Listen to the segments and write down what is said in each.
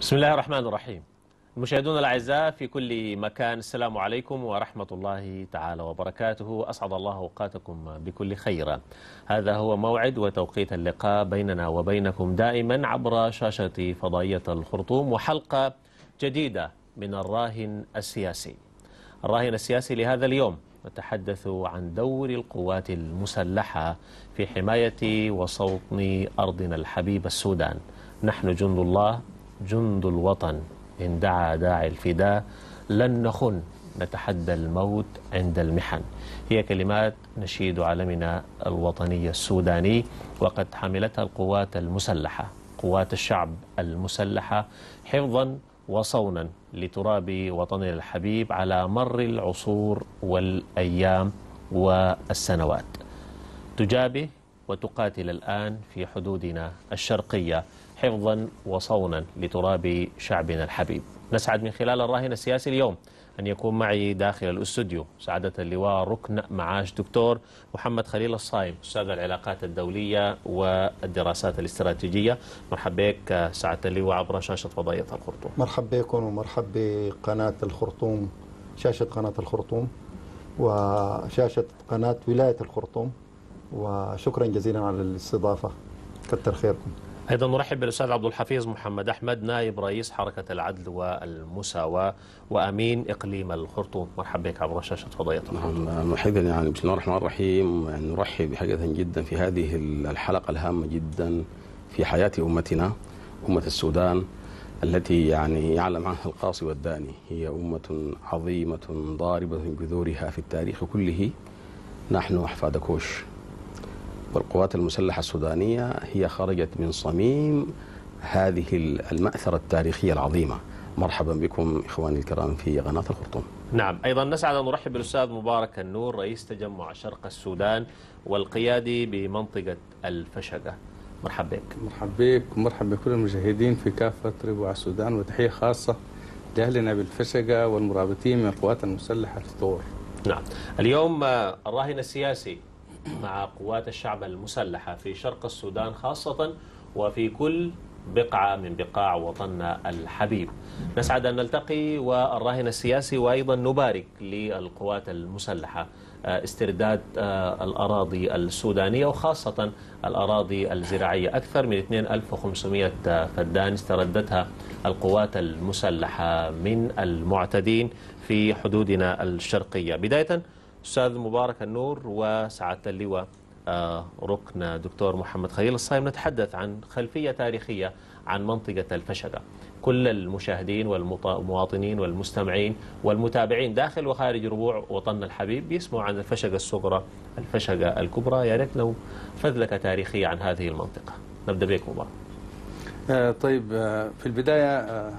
بسم الله الرحمن الرحيم. المشاهدون الأعزاء في كل مكان السلام عليكم ورحمة الله تعالى وبركاته. أسعد الله أوقاتكم بكل خير. هذا هو موعد وتوقيت اللقاء بيننا وبينكم دائما عبر شاشة فضائية الخرطوم وحلقة جديدة من الراهن السياسي. الراهن السياسي لهذا اليوم نتحدث عن دور القوات المسلحة في حماية وصوت أرضنا الحبيب السودان. نحن جند الله جند الوطن. إن دعا داعي الفداء لن نخن نتحدى الموت عند المحن. هي كلمات نشيد علمنا الوطني السوداني وقد حملتها القوات المسلحة قوات الشعب المسلحة حفظا وصونا لتراب وطننا الحبيب على مر العصور والأيام والسنوات. تجابه وتقاتل الآن في حدودنا الشرقية. حفظا وصونا لتراب شعبنا الحبيب. نسعد من خلال الراهن السياسي اليوم أن يكون معي داخل الأستوديو سعادة اللواء ركن معاش دكتور محمد خليل الصايم أستاذ العلاقات الدولية والدراسات الاستراتيجية. مرحبا بك سعادة اللواء عبر شاشة فضائية الخرطوم. مرحبا بكم ومرحب بقناة الخرطوم شاشة قناة الخرطوم وشاشة قناة ولاية الخرطوم. وشكرا جزيلا على الاستضافة. كتر خيركم. أيضا نرحب بالأستاذ عبد الحفيظ محمد أحمد نائب رئيس حركة العدل والمساواة وأمين إقليم الخرطوم. مرحبا بك عبر فضائية الخرطوم مرحبا يعني بسم الله الرحمن الرحيم نرحب حقيقة جدا في هذه الحلقة الهامة جدا في حياة أمتنا أمة السودان التي يعني يعلم عنها القاصي والداني. هي أمة عظيمة ضاربة جذورها في التاريخ كله. نحن أحفاد كوش. والقوات المسلحة السودانية هي خرجت من صميم هذه المأثرة التاريخية العظيمة. مرحبا بكم إخواني الكرام في قناة الخرطوم. نعم أيضا نسعد أن نرحب بالأستاذ مبارك النور رئيس تجمع شرق السودان والقيادي بمنطقة الفشقة. مرحبا بك. مرحبا بك ومرحبا بكل المشاهدين في كافة ربوع السودان وتحية خاصة لأهلنا بالفشقة والمرابطين من القوات المسلحة الثور نعم اليوم الراهن السياسي مع قوات الشعب المسلحة في شرق السودان خاصة وفي كل بقعة من بقاع وطننا الحبيب. نسعد أن نلتقي والراهن السياسي وأيضا نبارك للقوات المسلحة استرداد الأراضي السودانية وخاصة الأراضي الزراعية. أكثر من 2500 فدان استردتها القوات المسلحة من المعتدين في حدودنا الشرقية. بداية أستاذ مبارك النور وسعادة اللواء ركن دكتور محمد خليل الصايم. نتحدث عن خلفية تاريخية عن منطقة الفشقة كل المشاهدين والمواطنين والمستمعين والمتابعين داخل وخارج ربوع وطننا الحبيب بيسمعوا عن الفشقة الصغرى الفشقة الكبرى. يا ريت لو فذلكة تاريخية عن هذه المنطقة. نبدأ بك مبارك. آه طيب آه في البداية آه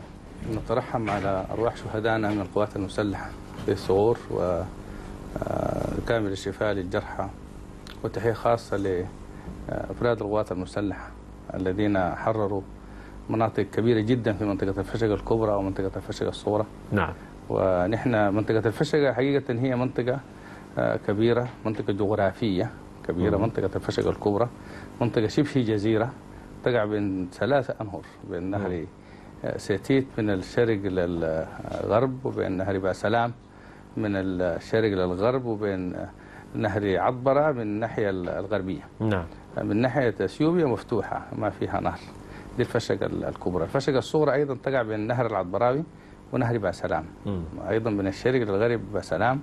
نترحم على أرواح شهدائنا من القوات المسلحة في الثغور و كامل الشفاء للجرحى وتحية خاصة لأفراد القوات المسلحة الذين حرروا مناطق كبيرة جدا في منطقة الفشقة الكبرى ومنطقة الفشقة الصغرى. نعم. ونحن منطقة الفشقة حقيقة هي منطقة كبيرة منطقة جغرافية كبيرة مم. منطقة الفشقة الكبرى منطقة شبه جزيرة تقع بين ثلاثة أنهر بين نهر سيتيت من الشرق للغرب وبين نهر بأسلام. من الشرق للغرب وبين نهر عطبرة من الناحية الغربية. نعم. من ناحية إثيوبيا مفتوحة ما فيها نهر. دي الفشقة الكبرى. الفشقة الصغرى أيضا تقع بين نهر العطبراوي ونهر باسلام أيضا من الشرق للغرب باسلام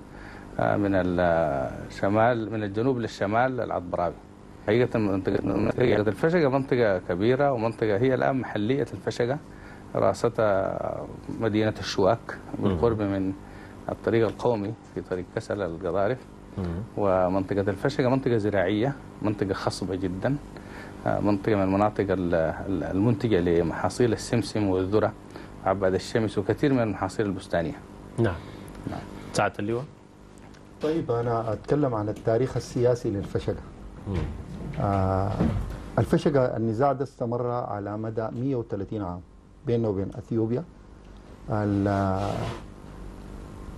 من الشمال من الجنوب للشمال العطبراوي حقيقة منطقة الفشقة منطقة كبيرة ومنطقة هي الآن محلية الفشقة راستها مدينة الشواك بالقرب من الطريق القومي في طريق كسل القضارف ومنطقة الفشقة منطقة زراعية منطقة خصبة جدا. منطقة من المناطق المنتجة لمحاصيل السمسم والذرة عباد الشمس وكثير من المحاصيل البستانية. نعم. نعم. سعادة اللواء. طيب أنا أتكلم عن التاريخ السياسي للفشقة. آه الفشقة النزاع ده استمر على مدى 130 عام بينه وبين أثيوبيا.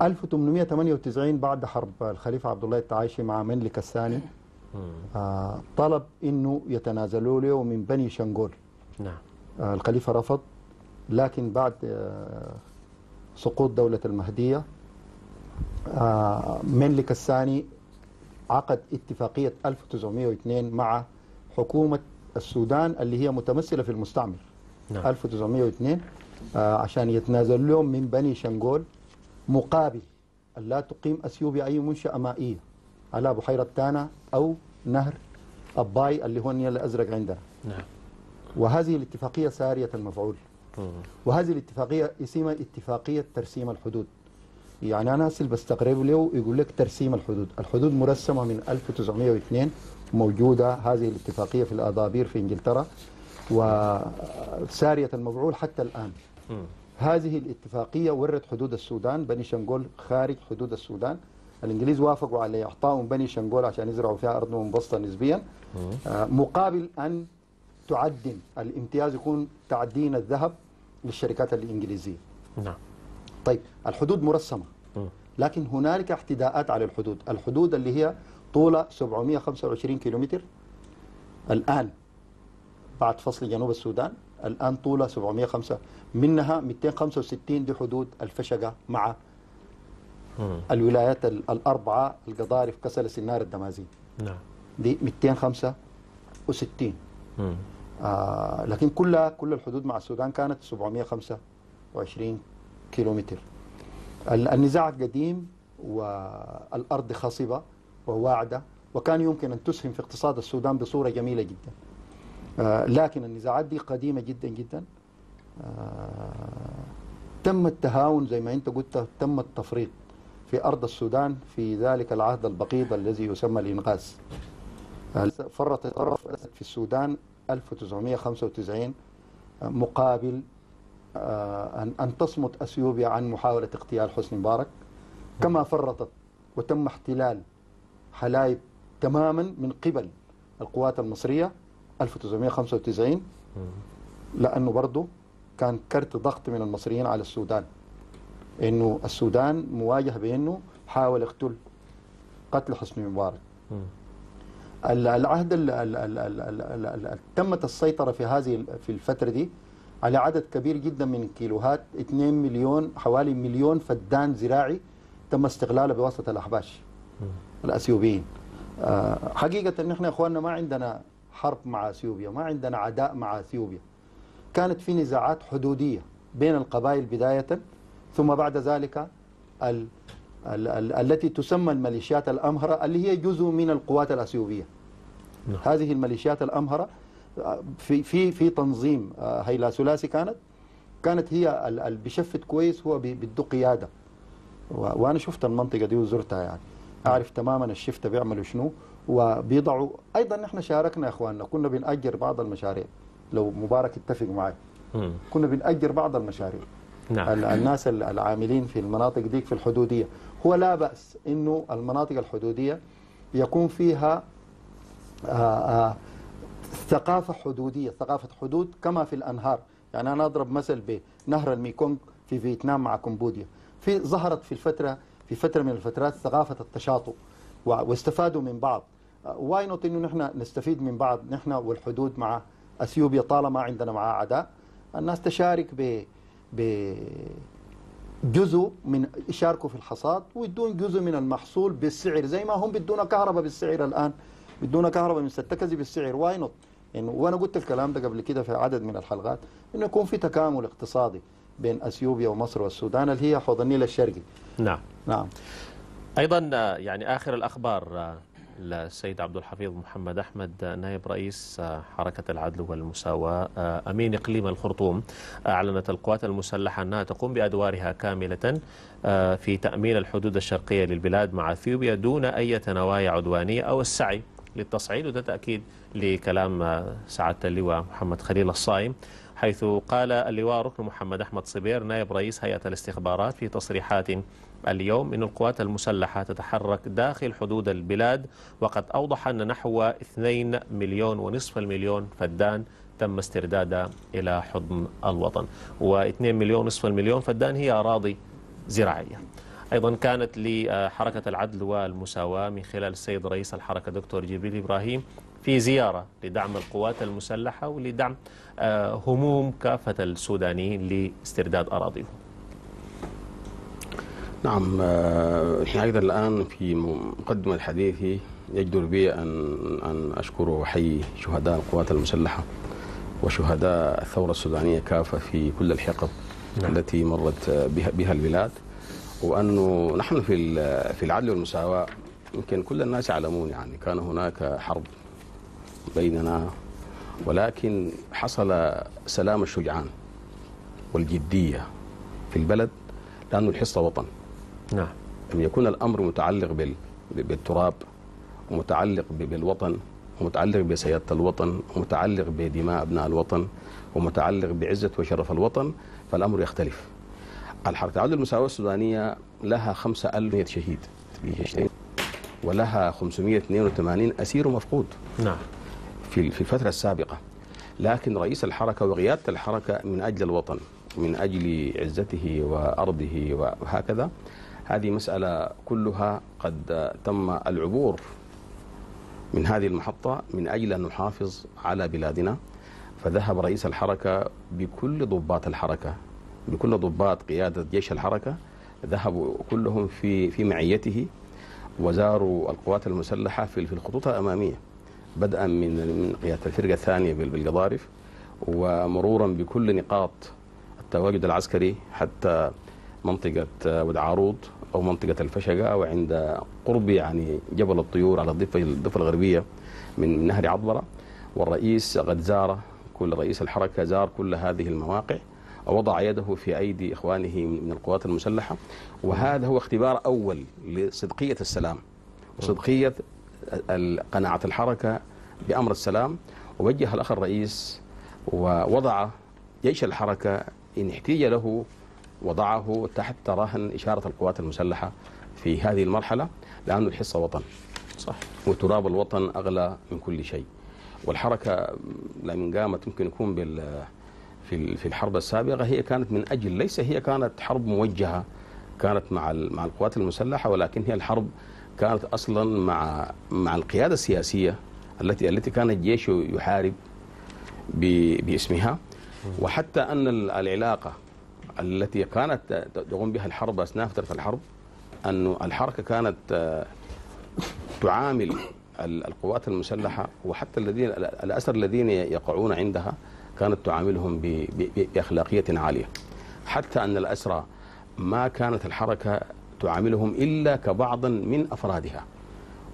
1898 بعد حرب الخليفة عبد الله التعايشي مع مملك الثاني. آه طلب إنه يتنازلوا له من بني شنغول. نعم. آه الخليفة رفض لكن بعد آه، سقوط دولة المهدية ملك الثاني عقد اتفاقية 1902 مع حكومة السودان اللي هي متمثلة في المستعمر. نعم. 1902 آه، عشان يتنازل لهم من بني شنغول. مقابل لا تقيم أثيوبيا أي منشأة مائية على بحيرة تانا أو نهر أباي اللي هو النيل الأزرق عندنا. نعم. وهذه الاتفاقية سارية المفعول. وهذه الاتفاقية اسمها اتفاقية ترسيم الحدود. يعني أنا هسه اللي بستغرب له يقول لك ترسيم الحدود. الحدود مرسمة من 1902 موجودة هذه الاتفاقية في الأضابير في إنجلترا وسارية المفعول حتى الآن. هذه الاتفاقية ورت حدود السودان بني شنغول خارج حدود السودان. الإنجليز وافقوا على إعطائهم بني شنغول عشان يزرعوا فيها أرض منبسطة نسبيا. آه، مقابل أن تعدن الامتياز يكون تعدين الذهب للشركات الإنجليزية. نعم. طيب الحدود مرسمة. مم. لكن هنالك اعتداءات على الحدود. الحدود اللي هي طولها 725 كيلومتر. الآن بعد فصل جنوب السودان الآن طولها 705 منها 265 دي حدود الفشقة مع. الولايات ال- الأربعة القضارف كسل سنار الدمازين. نعم. دي 265 مم. آه لكن كلها كل الحدود مع السودان كانت 725 كيلومتر. ال- النزاع قديم والأرض خصبة وواعدة وكان يمكن أن تسهم في اقتصاد السودان بصورة جميلة جدا. لكن النزاعات دي قديمة جدا جدا. آه تم التهاون زي ما أنت قلت تم التفريط في أرض السودان في ذلك العهد البقيض الذي يسمى الإنغاز. فرط الطرف في السودان 1995 مقابل آه، أن تصمت أثيوبيا عن محاولة اغتيال حسني مبارك. كما فرطت وتم احتلال حلايب تماما من قبل القوات المصرية. 1995 لأنه برضه كان كرت ضغط من المصريين على السودان. إنه السودان مواجه بأنه حاول يقتل قتل حسني مبارك. العهد ال- ال- ال- ال- ال- ال- ال- تمت السيطرة في هذه في الفترة دي على عدد كبير جدا من الكيلوهات 2 مليون حوالي مليون فدان زراعي تم استغلاله بواسطة الأحباش الأثيوبيين. آه، حقيقة نحن يا أخواننا ما عندنا حرب مع أثيوبيا ما عندنا عداء مع أثيوبيا كانت في نزاعات حدودية بين القبائل بداية ثم بعد ذلك ال ال ال التي تسمى الميليشيات الأمهرة اللي هي جزء من القوات الأثيوبية. نعم. هذه الميليشيات الأمهرة آه، في في في تنظيم آه، هيلا ثلاثي كانت. كانت هي ال- اللي بيشفت كويس هو بده قيادة و- وأنا شفت المنطقة دي وزرتها يعني. أعرف تماما الشفته بيعملوا شنو. وبيضعوا. أيضا نحن شاركنا يا إخواننا كنا بنأجر بعض المشاريع. لو مبارك اتفق معي. كنا بنأجر بعض المشاريع. نعم. ال- الناس ال- العاملين في المناطق دي في الحدودية. هو لا بأس إنه المناطق الحدودية يكون فيها آه، آه، ثقافة حدودية ثقافة حدود كما في الأنهار. يعني أنا أضرب مثل بنهر الميكونغ في فيتنام مع كمبوديا. في ظهرت في الفترة في فترة من الفترات ثقافة التشاطؤ واستفادوا من بعض. why not إنه نحن نستفيد من بعض نحن والحدود مع أثيوبيا طالما عندنا معها عداء الناس تشارك ب ب جزء من يشاركوا في الحصاد ويدون جزء من المحصول بالسعر زي ما هم بدونا كهرباء بالسعر الآن. بدونا كهرباء من سد تكزي بالسعر. why not إنه وأنا قلت الكلام ده قبل كده في عدد من الحلقات إنه يكون في تكامل اقتصادي بين أثيوبيا ومصر والسودان اللي هي حوض النيل الشرقي. نعم. نعم. أيضا آه، يعني آخر الأخبار للسيد عبد الحفيظ محمد أحمد نائب رئيس حركة العدل والمساواة. أمين إقليم الخرطوم. أعلنت القوات المسلحة أنها تقوم بأدوارها كاملة آه، في تأمين الحدود الشرقية للبلاد مع أثيوبيا دون أي نوايا عدوانية أو السعي للتصعيد وده تأكيد لكلام آه، سعادة اللواء محمد خليل الصايم حيث قال اللواء ركن محمد أحمد صبير نائب رئيس هيئة الاستخبارات في تصريحات اليوم أن القوات المسلحة تتحرك داخل حدود البلاد وقد أوضح أن نحو 2 مليون ونصف المليون فدان تم استردادها إلى حضن الوطن. و2 مليون نصف المليون فدان هي أراضي زراعية. أيضا كانت لحركة العدل والمساواة من خلال السيد رئيس الحركة دكتور جبريل إبراهيم في زيارة لدعم القوات المسلحة ولدعم آه، هموم كافة السودانيين لاسترداد أراضيهم. نعم آه، إحنا أيضا الآن في مقدمة حديثي يجدر بي ان أن أشكر واحيي شهداء القوات المسلحة وشهداء الثورة السودانية كافة في كل الحقب نعم. التي مرت بها, بها البلاد وانه نحن في في العدل والمساواة يمكن كل الناس يعلمون يعني كان هناك حرب بيننا ولكن حصل سلام الشجعان والجدية في البلد لأنه الحصة وطن نعم. أن يكون الأمر متعلق بال... بالتراب ومتعلق بالوطن ومتعلق بسيادة الوطن ومتعلق بدماء أبناء الوطن ومتعلق بعزة وشرف الوطن فالأمر يختلف. الحركة العدل المساواة السودانية لها 5100 شهيد. ولها 582 أسير مفقود. نعم. في في الفترة السابقة. لكن رئيس الحركة وقيادة الحركة من أجل الوطن من أجل عزته وأرضه وهكذا هذه مسألة كلها قد تم العبور من هذه المحطة من أجل أن نحافظ على بلادنا. فذهب رئيس الحركة بكل ضباط الحركة بكل ضباط قيادة جيش الحركة ذهبوا كلهم في في معيته. وزاروا القوات المسلحة في الخطوط الأمامية بدءا من من قيادة الفرقة الثانية بال- بالقضارف ومرورا بكل نقاط التواجد العسكري حتى منطقة ود عروض أو منطقة الفشقة وعند قرب يعني جبل الطيور على الضفة الضفة الغربية من نهر عطبرة. والرئيس قد زار كل رئيس الحركة زار كل هذه المواقع ووضع يده في أيدي إخوانه من القوات المسلحة. وهذا هو اختبار أول لصدقية السلام. وصدقية قناعة الحركة بأمر السلام. ووجه الأخ الرئيس ووضع جيش الحركة إن احتيج له وضعه تحت رهن إشارة القوات المسلحة في هذه المرحلة لأن الحصة وطن. صح. وتراب الوطن أغلى من كل شيء. والحركة لما قامت يمكن يكون بال في في الحرب السابقة هي كانت من أجل ليس هي كانت حرب موجهة كانت مع مع القوات المسلحة ولكن هي الحرب كانت أصلا مع مع القيادة السياسية التي التي كان الجيش يحارب باسمها. وحتى أن ال- العلاقة التي كانت تقوم بها الحرب أثناء فترة الحرب أن الحركة كانت آه، تعامل ال- القوات المسلحة وحتى الذين ال- الأسر الذين يقعون عندها كانت تعاملهم ب- ب- بأخلاقية عالية. حتى أن الأسرى ما كانت الحركة تعاملهم إلا كبعض من أفرادها.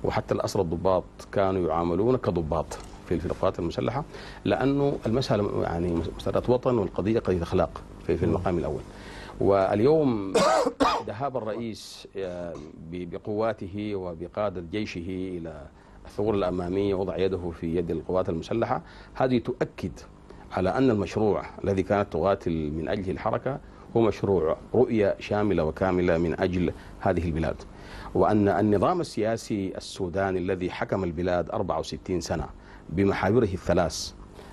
وحتى الأسرى الضباط كانوا يعاملون كضباط في القوات المسلحة لأنه المسألة يعني مسألة وطن والقضية قضية أخلاق. في في المقام الأول. واليوم ذهاب الرئيس آه، بقواته وبقادة جيشه إلى الثغور الأمامية وضع يده في يد القوات المسلحة. هذه تؤكد على أن المشروع الذي كانت تقاتل من أجله الحركة هو مشروع رؤية شاملة وكاملة من أجل هذه البلاد. وأن النظام السياسي السوداني الذي حكم البلاد 64 سنة بمحاوره الثلاث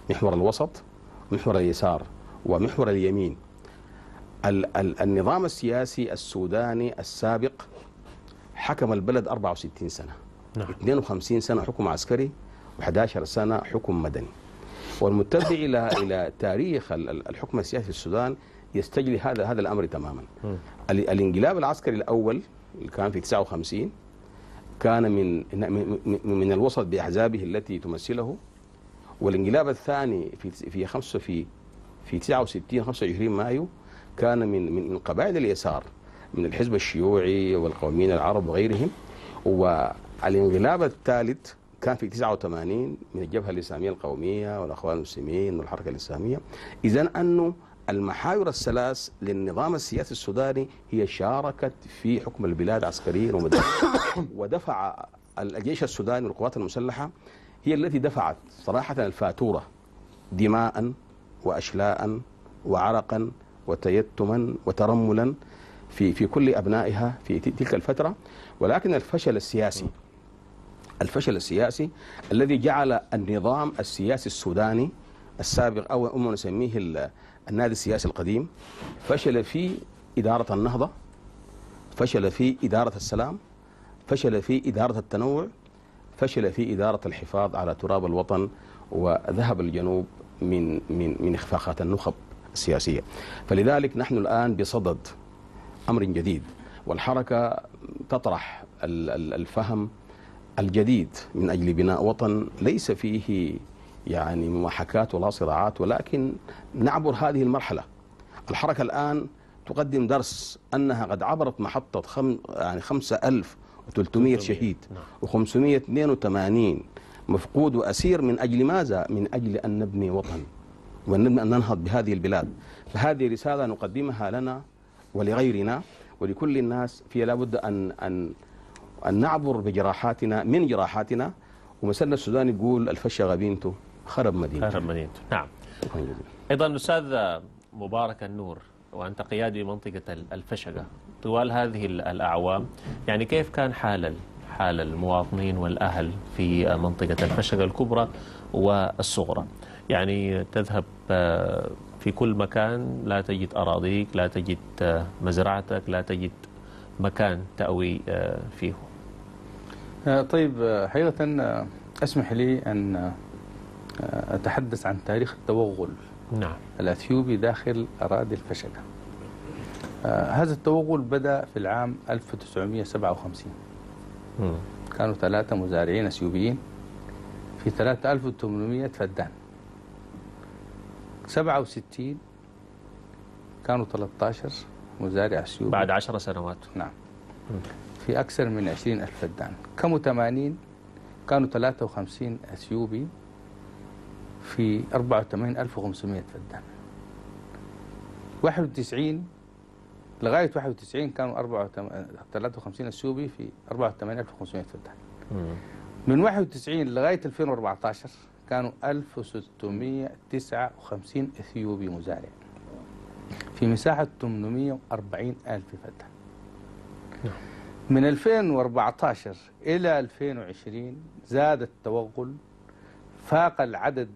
محور الوسط محور اليسار ومحور اليمين ال- ال- النظام السياسي السوداني السابق حكم البلد 64 سنة. نعم. 52 سنة حكم عسكري و11 سنة حكم مدني. والمتبع إلى إلى تاريخ ال- ال- الحكم السياسي في السودان يستجلي هذا هذا الأمر تماما. ال- الانقلاب العسكري الأول اللي كان في 59 كان من من- الوسط بأحزابه التي تمثله. والانقلاب الثاني في في خمسة في في 69 25 مايو كان من من من قبائل اليسار من الحزب الشيوعي والقوميين العرب وغيرهم. والانقلاب الثالث كان في 89 من الجبهة الإسلامية القومية والأخوان المسلمين والحركة الإسلامية. اذا انه المحاور الثلاث للنظام السياسي السوداني هي شاركت في حكم البلاد عسكريا ودفع الجيش السوداني والقوات المسلحة هي التي دفعت صراحة الفاتورة دماء واشلاء وعرقا وتيتما وترملا في في كل أبنائها في تلك الفترة. ولكن الفشل السياسي الفشل السياسي الذي جعل النظام السياسي السوداني السابق أو أم نسميه ال- النادي السياسي القديم فشل في إدارة النهضة فشل في إدارة السلام فشل في إدارة التنوع فشل في إدارة الحفاظ على تراب الوطن وذهب الجنوب من من من إخفاقات النخب. السياسية فلذلك نحن الآن بصدد أمر جديد والحركة تطرح ال- ال- الفهم الجديد من أجل بناء وطن ليس فيه يعني محاكات ولا صراعات ولكن نعبر هذه المرحلة. الحركة الآن تقدم درس أنها قد عبرت محطة خم يعني 5300 شهيد و582 مفقود وأسير من أجل ماذا؟ من أجل أن نبني وطن. وأن أن ننهض بهذه البلاد. فهذه رسالة نقدمها لنا ولغيرنا ولكل الناس في لابد أن أن أن نعبر بجراحاتنا من جراحاتنا. ومثلنا السوداني يقول الفشة بنته خرب مدينته خير مدينته نعم. أيضا أستاذ مبارك النور وأنت قيادي منطقة الفشقة. طوال هذه الأعوام يعني كيف كان حال ال- حال المواطنين والأهل في منطقة الفشقة الكبرى والصغرى؟ يعني تذهب آه، في كل مكان لا تجد أراضيك لا تجد آه، مزرعتك لا تجد مكان تأوي آه، فيه. طيب حقيقة أسمح لي أن أتحدث عن تاريخ التوغل نعم. الأثيوبي داخل أراضي الفشقة آه، هذا التوغل بدأ في العام 1957 مم. كانوا ثلاثة مزارعين أثيوبيين. في 3800 فدان. 67 كانوا 13 مزارع أثيوبي بعد عشر سنوات. نعم. في أكثر من 20 ألف فدان. كم 80 كانوا 53 أثيوبي في 84500 فدان. 91 لغاية 91 كانوا 84 53 أثيوبي في 44500 فدان. من 91 لغاية 2014 كانوا 1659 أثيوبي مزارع. في مساحة 840 ألف فدان من 2014 إلى 2020 زاد التوغل فاق العدد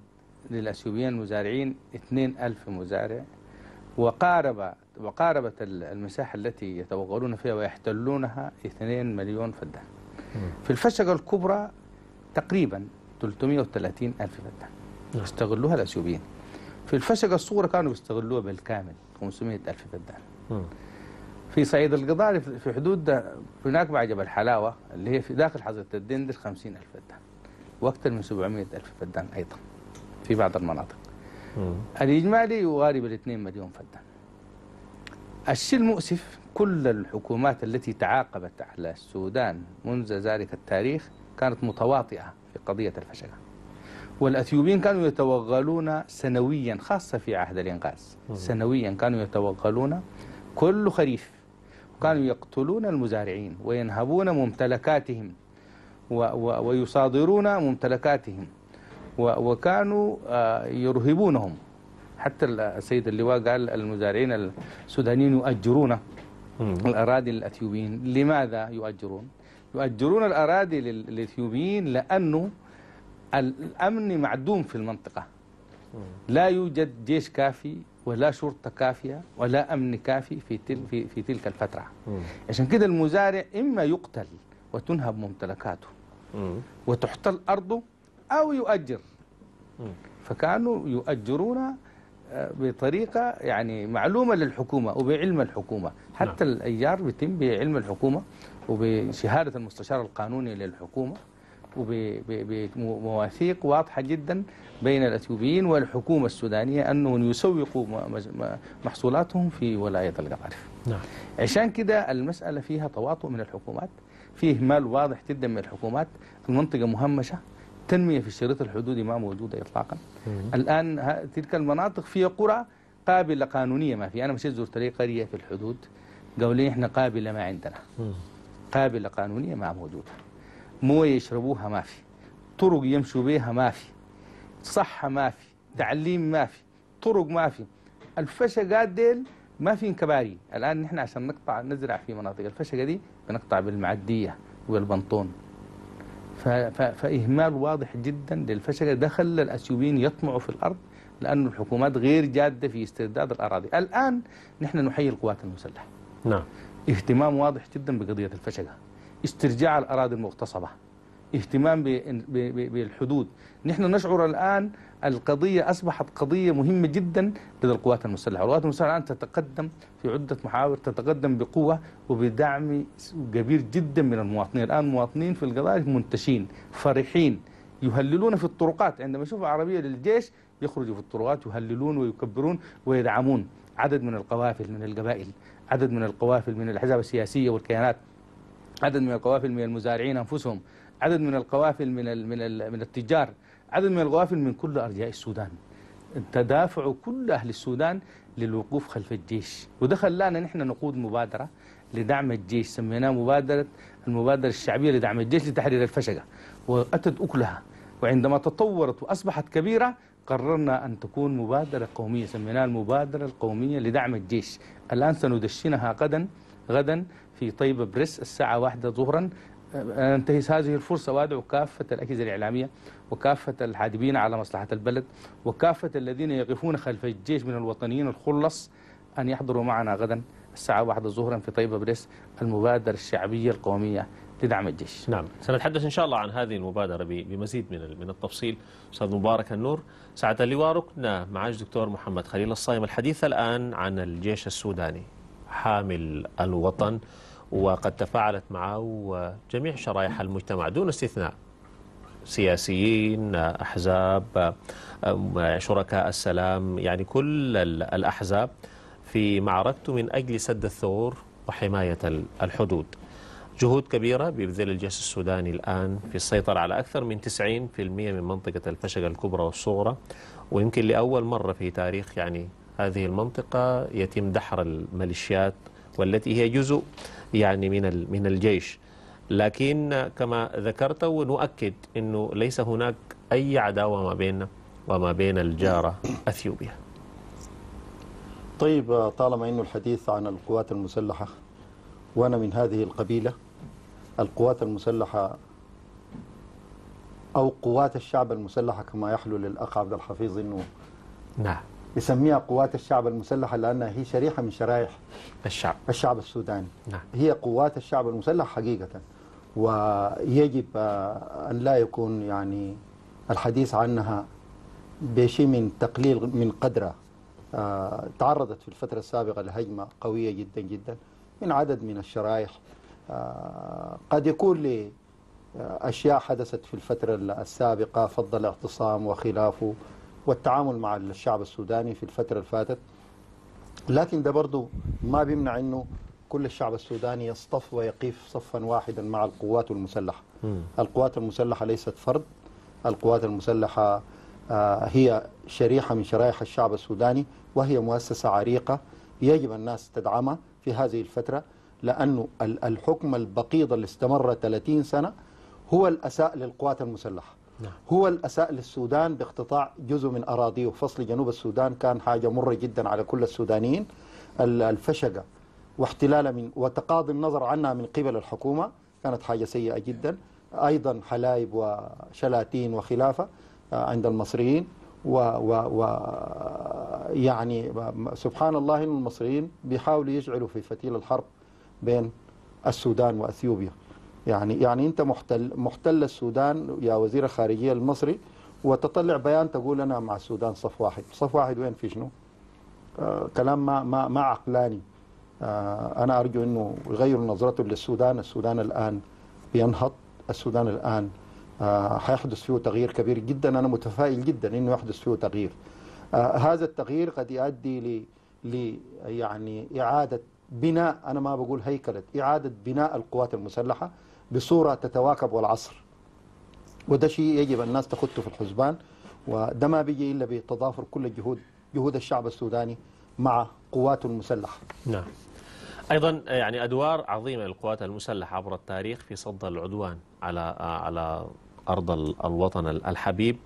للأثيوبيين المزارعين 2 ألف مزارع وقارب وقاربت المساحة التي يتوغلون فيها ويحتلونها 2 مليون فدان في الفشقة الكبرى تقريبا 330 ألف فدان يستغلوها الأثيوبيين. في الفشقة الصغرى كانوا يستغلوها بالكامل 500 ألف فدان. في صعيد القضاري في حدود هناك مع جبل حلاوة اللي هي في داخل حظيرة الدندر 50 ألف فدان وأكثر من 700 ألف فدان أيضا في بعض المناطق. مم. الإجمالي يقارب ال 2 مليون فدان الشيء المؤسف كل الحكومات التي تعاقبت على السودان منذ ذلك التاريخ كانت متواطئة. في قضية الفشلة والأثيوبيين كانوا يتوغلون سنويا خاصة في عهد الإنقاذ سنويا كانوا يتوغلون كل خريف. وكانوا يقتلون المزارعين وينهبون ممتلكاتهم و و ويصادرون ممتلكاتهم و وكانوا آه، يرهبونهم. حتى السيد اللواء قال المزارعين السودانيين يؤجرون. الأراضي للأثيوبيين. لماذا يؤجرون؟ يؤجرون الأراضي لل- للأثيوبيين لأنه الأمن معدوم في المنطقة. لا يوجد جيش كافي ولا شرطة كافية ولا أمن كافي في, تل في, في تلك الفترة. عشان كده المزارع إما يقتل وتنهب ممتلكاته مم. وتحتل أرضه أو يؤجر. فكانوا يؤجرون آه، بطريقة يعني معلومة للحكومة وبعلم الحكومة. حتى الأيار بيتم بعلم الحكومة. وبشهادة المستشار القانوني للحكومة وبمواثيق واضحة جدا بين الأثيوبيين والحكومة السودانية أنهم يسوقوا محصولاتهم في ولاية القطارف. نعم. عشان كده المسألة فيها تواطؤ من الحكومات في إهمال واضح جدا من الحكومات المنطقة مهمشة تنمية في الشريط الحدودي ما موجودة إطلاقا. الآن ه- تلك المناطق فيها قرى قابلة قانونية ما في. أنا مشيت زرت لي قرية في الحدود قالوا لي إحنا قابلة ما عندنا. مم. قابلة قانونية ما موجودة. موية يشربوها ما في. طرق يمشوا بها ما في. صحة ما في. تعليم ما في. طرق ما في. الفشقات ديل ما في كباري. الآن نحن عشان نقطع نزرع في مناطق الفشقة دي بنقطع بالمعدية والبنطون. فإهمال واضح جدا للفشقة دخل الأثيوبيين يطمعوا في الأرض لأن الحكومات غير جادة في استرداد الأراضي. الآن نحن نحيي القوات المسلحة. نعم. اهتمام واضح جدا بقضية الفشقة. استرجاع الأراضي المغتصبة. اهتمام بالحدود. نحن نشعر الآن القضية أصبحت قضية مهمة جدا لدى القوات المسلحة. القوات المسلحة الآن تتقدم في عدة محاور تتقدم بقوة وبدعم كبير جدا من المواطنين. الآن مواطنين في القضاء منتشين فرحين يهللون في الطرقات. عندما يشوفوا عربية للجيش يخرجوا في الطرقات يهللون ويكبرون ويدعمون عدد من القوافل من القبائل. عدد من القوافل من الأحزاب السياسية والكيانات عدد من القوافل من المزارعين أنفسهم عدد من القوافل من ال من ال من التجار عدد من القوافل من كل أرجاء السودان. تدافع كل أهل السودان للوقوف خلف الجيش. وده خلانا نحن نقود مبادرة لدعم الجيش سميناها مبادرة المبادرة الشعبية لدعم الجيش لتحرير الفشقة. وأتت أكلها وعندما تطورت وأصبحت كبيرة قررنا أن تكون مبادرة قومية سميناها المبادرة القومية لدعم الجيش. الآن سندشنها غدا غدا في طيبة بريس الساعة واحدة ظهرا. أنا أنتهز هذه الفرصة وأدعو كافة الأجهزة الإعلامية وكافة الحادبين على مصلحة البلد وكافة الذين يقفون خلف الجيش من الوطنيين الخلص أن يحضروا معنا غدا الساعة واحدة ظهرا في طيبة بريس المبادرة الشعبية القومية. لدعم الجيش. نعم. سنتحدث إن شاء الله عن هذه المبادرة بمزيد من من التفصيل. أستاذ مبارك النور سعادة اللواء ركنا معالي الدكتور محمد خليل الصايم. الحديث الآن عن الجيش السوداني حامل الوطن وقد تفاعلت معه جميع شرائح المجتمع دون استثناء. سياسيين أحزاب شركاء السلام يعني كل ال- الأحزاب في معركته من أجل سد الثغور وحماية ال- الحدود. جهود كبيرة بيبذل الجيش السوداني الآن في السيطرة على أكثر من 90% من منطقة الفشقة الكبرى والصغرى ويمكن لأول مرة في تاريخ يعني هذه المنطقة يتم دحر الميليشيات والتي هي جزء يعني من من الجيش. لكن كما ذكرت ونؤكد أنه ليس هناك أي عداوة ما بيننا وما بين الجارة أثيوبيا. طيب طالما انه الحديث عن القوات المسلحة وأنا من هذه القبيلة القوات المسلحة أو قوات الشعب المسلحة كما يحلو للأخ عبد الحفيظ إنه نعم. يسميها قوات الشعب المسلحة لانها هي شريحة من شرائح الشعب. الشعب السوداني. نعم. هي قوات الشعب المسلح حقيقة. ويجب آه، أن لا يكون يعني الحديث عنها بشيء من تقليل من قدرها آه، تعرضت في الفترة السابقة لهجمة قوية جدا جدا من عدد من الشرائح قد يكون لأشياء حدثت في الفترة السابقة فض الاعتصام وخلافه والتعامل مع الشعب السوداني في الفترة اللي فاتت لكن ده برضو ما بيمنع إنه كل الشعب السوداني يصطف ويقف صفا واحدا مع القوات المسلحة. مم. القوات المسلحة ليست فرد، القوات المسلحة آه، هي شريحة من شرائح الشعب السوداني وهي مؤسسة عريقة يجب الناس تدعمها في هذه الفترة لأنه ال- الحكم البقيض اللي استمر 30 سنة هو الأساء للقوات المسلحة. نعم. هو الأساء للسودان باقتطاع جزء من أراضيه. فصل جنوب السودان كان حاجة مرة جدا على كل السودانيين. ال- الفشقة واحتلال من وتقاضي النظر عنها من قبل الحكومة كانت حاجة سيئة جدا. أيضا حلايب وشلاتين وخلافة آه، عند المصريين. و, و, و يعني سبحان الله إن المصريين بيحاولوا يشعلوا في فتيل الحرب. بين السودان وأثيوبيا. يعني يعني أنت محتل محتل السودان يا وزير الخارجية المصري وتطلع بيان تقول أنا مع السودان صف واحد، صف واحد وين في شنو؟ آه كلام ما ما ما عقلاني. آه أنا أرجو إنه يغيروا نظرته للسودان، السودان الآن بينهض، السودان الآن آه حيحدث فيه تغيير كبير جدا. أنا متفائل جدا إنه يحدث فيه تغيير. آه هذا التغيير قد يؤدي ل ل يعني إعادة بناء أنا ما بقول هيكلة، إعادة بناء القوات المسلحة بصورة تتواكب والعصر. وده شيء يجب الناس تخطه في الحسبان وده ما بيجي إلا بتضافر كل الجهود جهود الشعب السوداني مع قواته المسلحة. نعم. أيضا يعني أدوار عظيمة للقوات المسلحة عبر التاريخ في صد العدوان على على أرض ال- الوطن الحبيب.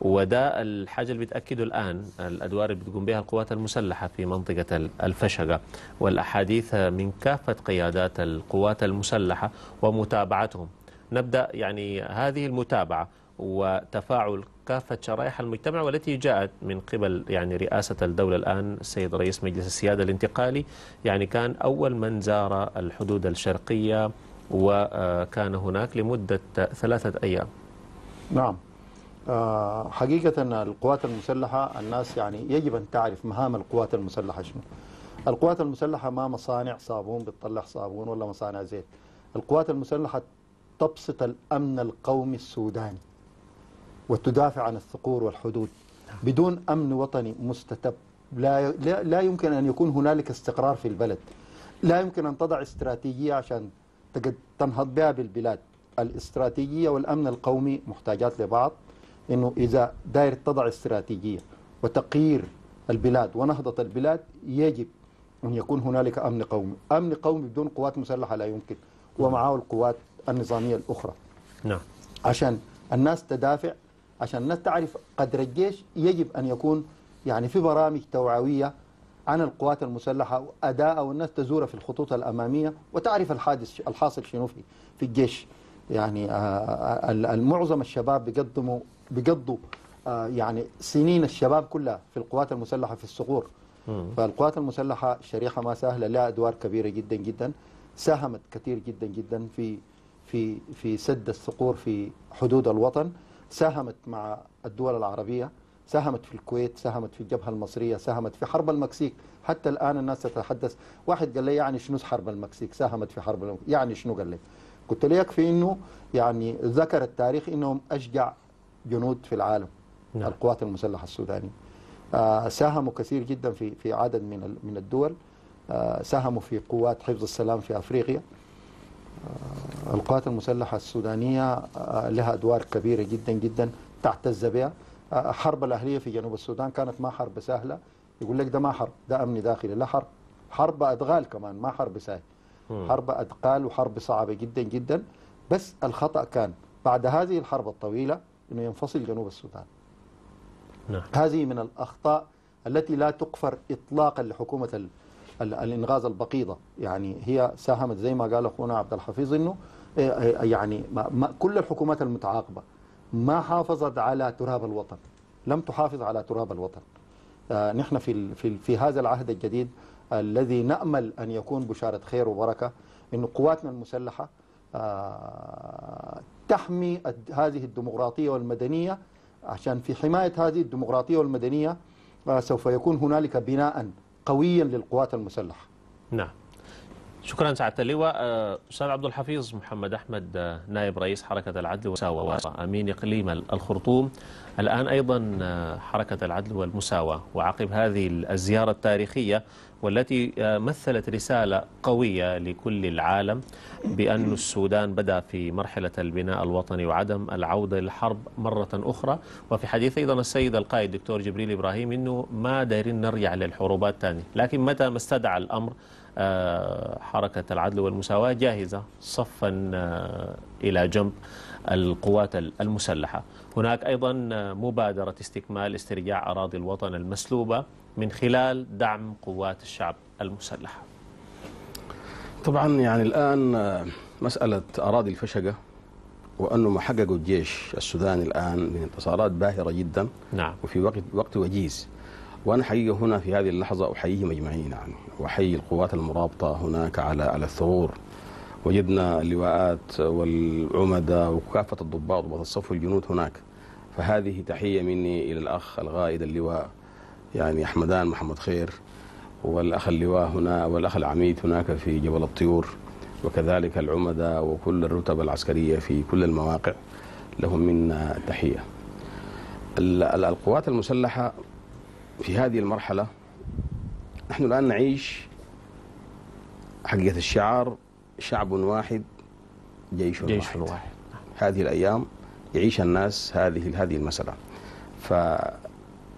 وده الحاجة اللي بتاكده الآن الأدوار اللي بتقوم بها القوات المسلحة في منطقة ال- الفشقة. والأحاديث من كافة قيادات القوات المسلحة ومتابعتهم. نبدأ يعني هذه المتابعة وتفاعل كافة شرائح المجتمع والتي جاءت من قبل يعني رئاسة الدولة الآن السيد رئيس مجلس السيادة الانتقالي. يعني كان أول من زار الحدود الشرقية وكان هناك لمدة ثلاثة أيام. نعم. حقيقة القوات المسلحة الناس يعني يجب أن تعرف مهام القوات المسلحة شنو. القوات المسلحة ما مصانع صابون بتطلع صابون ولا مصانع زيت. القوات المسلحة تبسط الأمن القومي السوداني وتدافع عن الثغور والحدود بدون أمن وطني مستتب. لا لا لا يمكن أن يكون هنالك استقرار في البلد. لا يمكن أن تضع استراتيجية عشان تنهض بها بالبلاد. الاستراتيجية والأمن القومي محتاجات لبعض. إنه إذا داير تضع استراتيجية وتقيير البلاد ونهضة البلاد يجب أن يكون هنالك أمن قومي. أمن قومي بدون قوات مسلحة لا يمكن ومعه القوات النظامية الأخرى. نعم. عشان الناس تدافع عشان الناس تعرف قدر الجيش يجب أن يكون يعني في برامج توعوية عن القوات المسلحة وأداء والناس تزور في الخطوط الأمامية وتعرف الحادث الحاصل شنو في في الجيش. يعني آه، المعظم الشباب بيقدموا بيقضوا آه، يعني سنين الشباب كلها في القوات المسلحة في الثغور. فالقوات المسلحة شريحة ما سهلة لها أدوار كبيرة جدا جدا ساهمت كثير جدا جدا في في في سد الثغور في حدود الوطن ساهمت مع الدول العربية ساهمت في الكويت ساهمت في الجبهة المصرية ساهمت في حرب المكسيك. حتى الآن الناس تتحدث واحد قال لي يعني شنو حرب المكسيك؟ ساهمت في حرب المكسيك. يعني شنو قال لي؟ قلت له يكفي إنه يعني ذكر التاريخ إنهم أشجع جنود في العالم نعم. القوات المسلحة السودانية. آه، ساهموا كثير جدا في في عدد من من الدول. آه، ساهموا في قوات حفظ السلام في أفريقيا. آه، القوات المسلحة السودانية لها أدوار كبيرة جدا جدا تعتز بها حرب الأهلية في جنوب السودان كانت ما حرب سهلة. يقول لك ده ما حرب ده امن داخلي لا حرب. حرب أدغال كمان ما حرب سهل. حرب أدغال وحرب صعبة جدا جدا. بس الخطأ كان بعد هذه الحرب الطويلة إنه ينفصل جنوب السودان. نعم. هذه من الأخطاء التي لا تغفر إطلاقا لحكومة ال- ال- الإنغاز البقيضة. يعني هي ساهمت زي ما قال أخونا عبد الحفيظ إنه إيه، إيه، يعني ما ما كل الحكومات المتعاقبة ما حافظت على تراب الوطن. لم تحافظ على تراب الوطن. آه، نحن في ال- في ال- في هذا العهد الجديد الذي نأمل أن يكون بشارة خير وبركة إنه قواتنا المسلحة تحمي الد- هذه الديمقراطية والمدنية عشان في حماية هذه الديمقراطية والمدنية آه، سوف يكون هنالك بناء قويا للقوات المسلحة. نعم. شكرا سعادة اللواء. آه، أستاذ عبد الحفيظ محمد أحمد آه، نائب رئيس حركة العدل والمساواة أمين إقليم الخرطوم. الآن أيضا آه، حركة العدل والمساواة. وعقب هذه الزيارة التاريخية والتي آه، مثلت رسالة قوية لكل العالم بأن السودان بدأ في مرحلة البناء الوطني وعدم العودة للحرب مرة أخرى. وفي حديث أيضا السيد القائد دكتور جبريل إبراهيم أنه ما دايرين نرجع للحروبات تاني لكن متى ما استدعى الأمر آه، حركة العدل والمساواة جاهزة صفا آه، إلى جنب القوات المسلحة. هناك أيضا مبادرة استكمال استرجاع أراضي الوطن المسلوبة. من خلال دعم قوات الشعب المسلحة. طبعا يعني الآن آه، مسألة أراضي الفشقة وأنه ما حققوا الجيش السوداني الآن من انتصارات باهرة جدا نعم. وفي وقت وقت وجيز. وأنا حقيقة هنا في هذه اللحظة أحييهم أجمعين يعني. وأحيي القوات المرابطة هناك على على الثغور. وجدنا اللواءات والعمداء وكافة الضباط وضباط الصف والجنود هناك. فهذه تحية مني إلى الأخ الغائد اللواء. يعني أحمدان محمد خير والأخ اللواء هنا والأخ العميد هناك في جبل الطيور وكذلك العمداء وكل الرتب العسكرية في كل المواقع لهم منا ال- القوات المسلحة في هذه المرحلة نحن الآن نعيش حقيقة الشعار شعب واحد جيش, جيش واحد. واحد هذه الأيام يعيش الناس هذه هذه المسألة.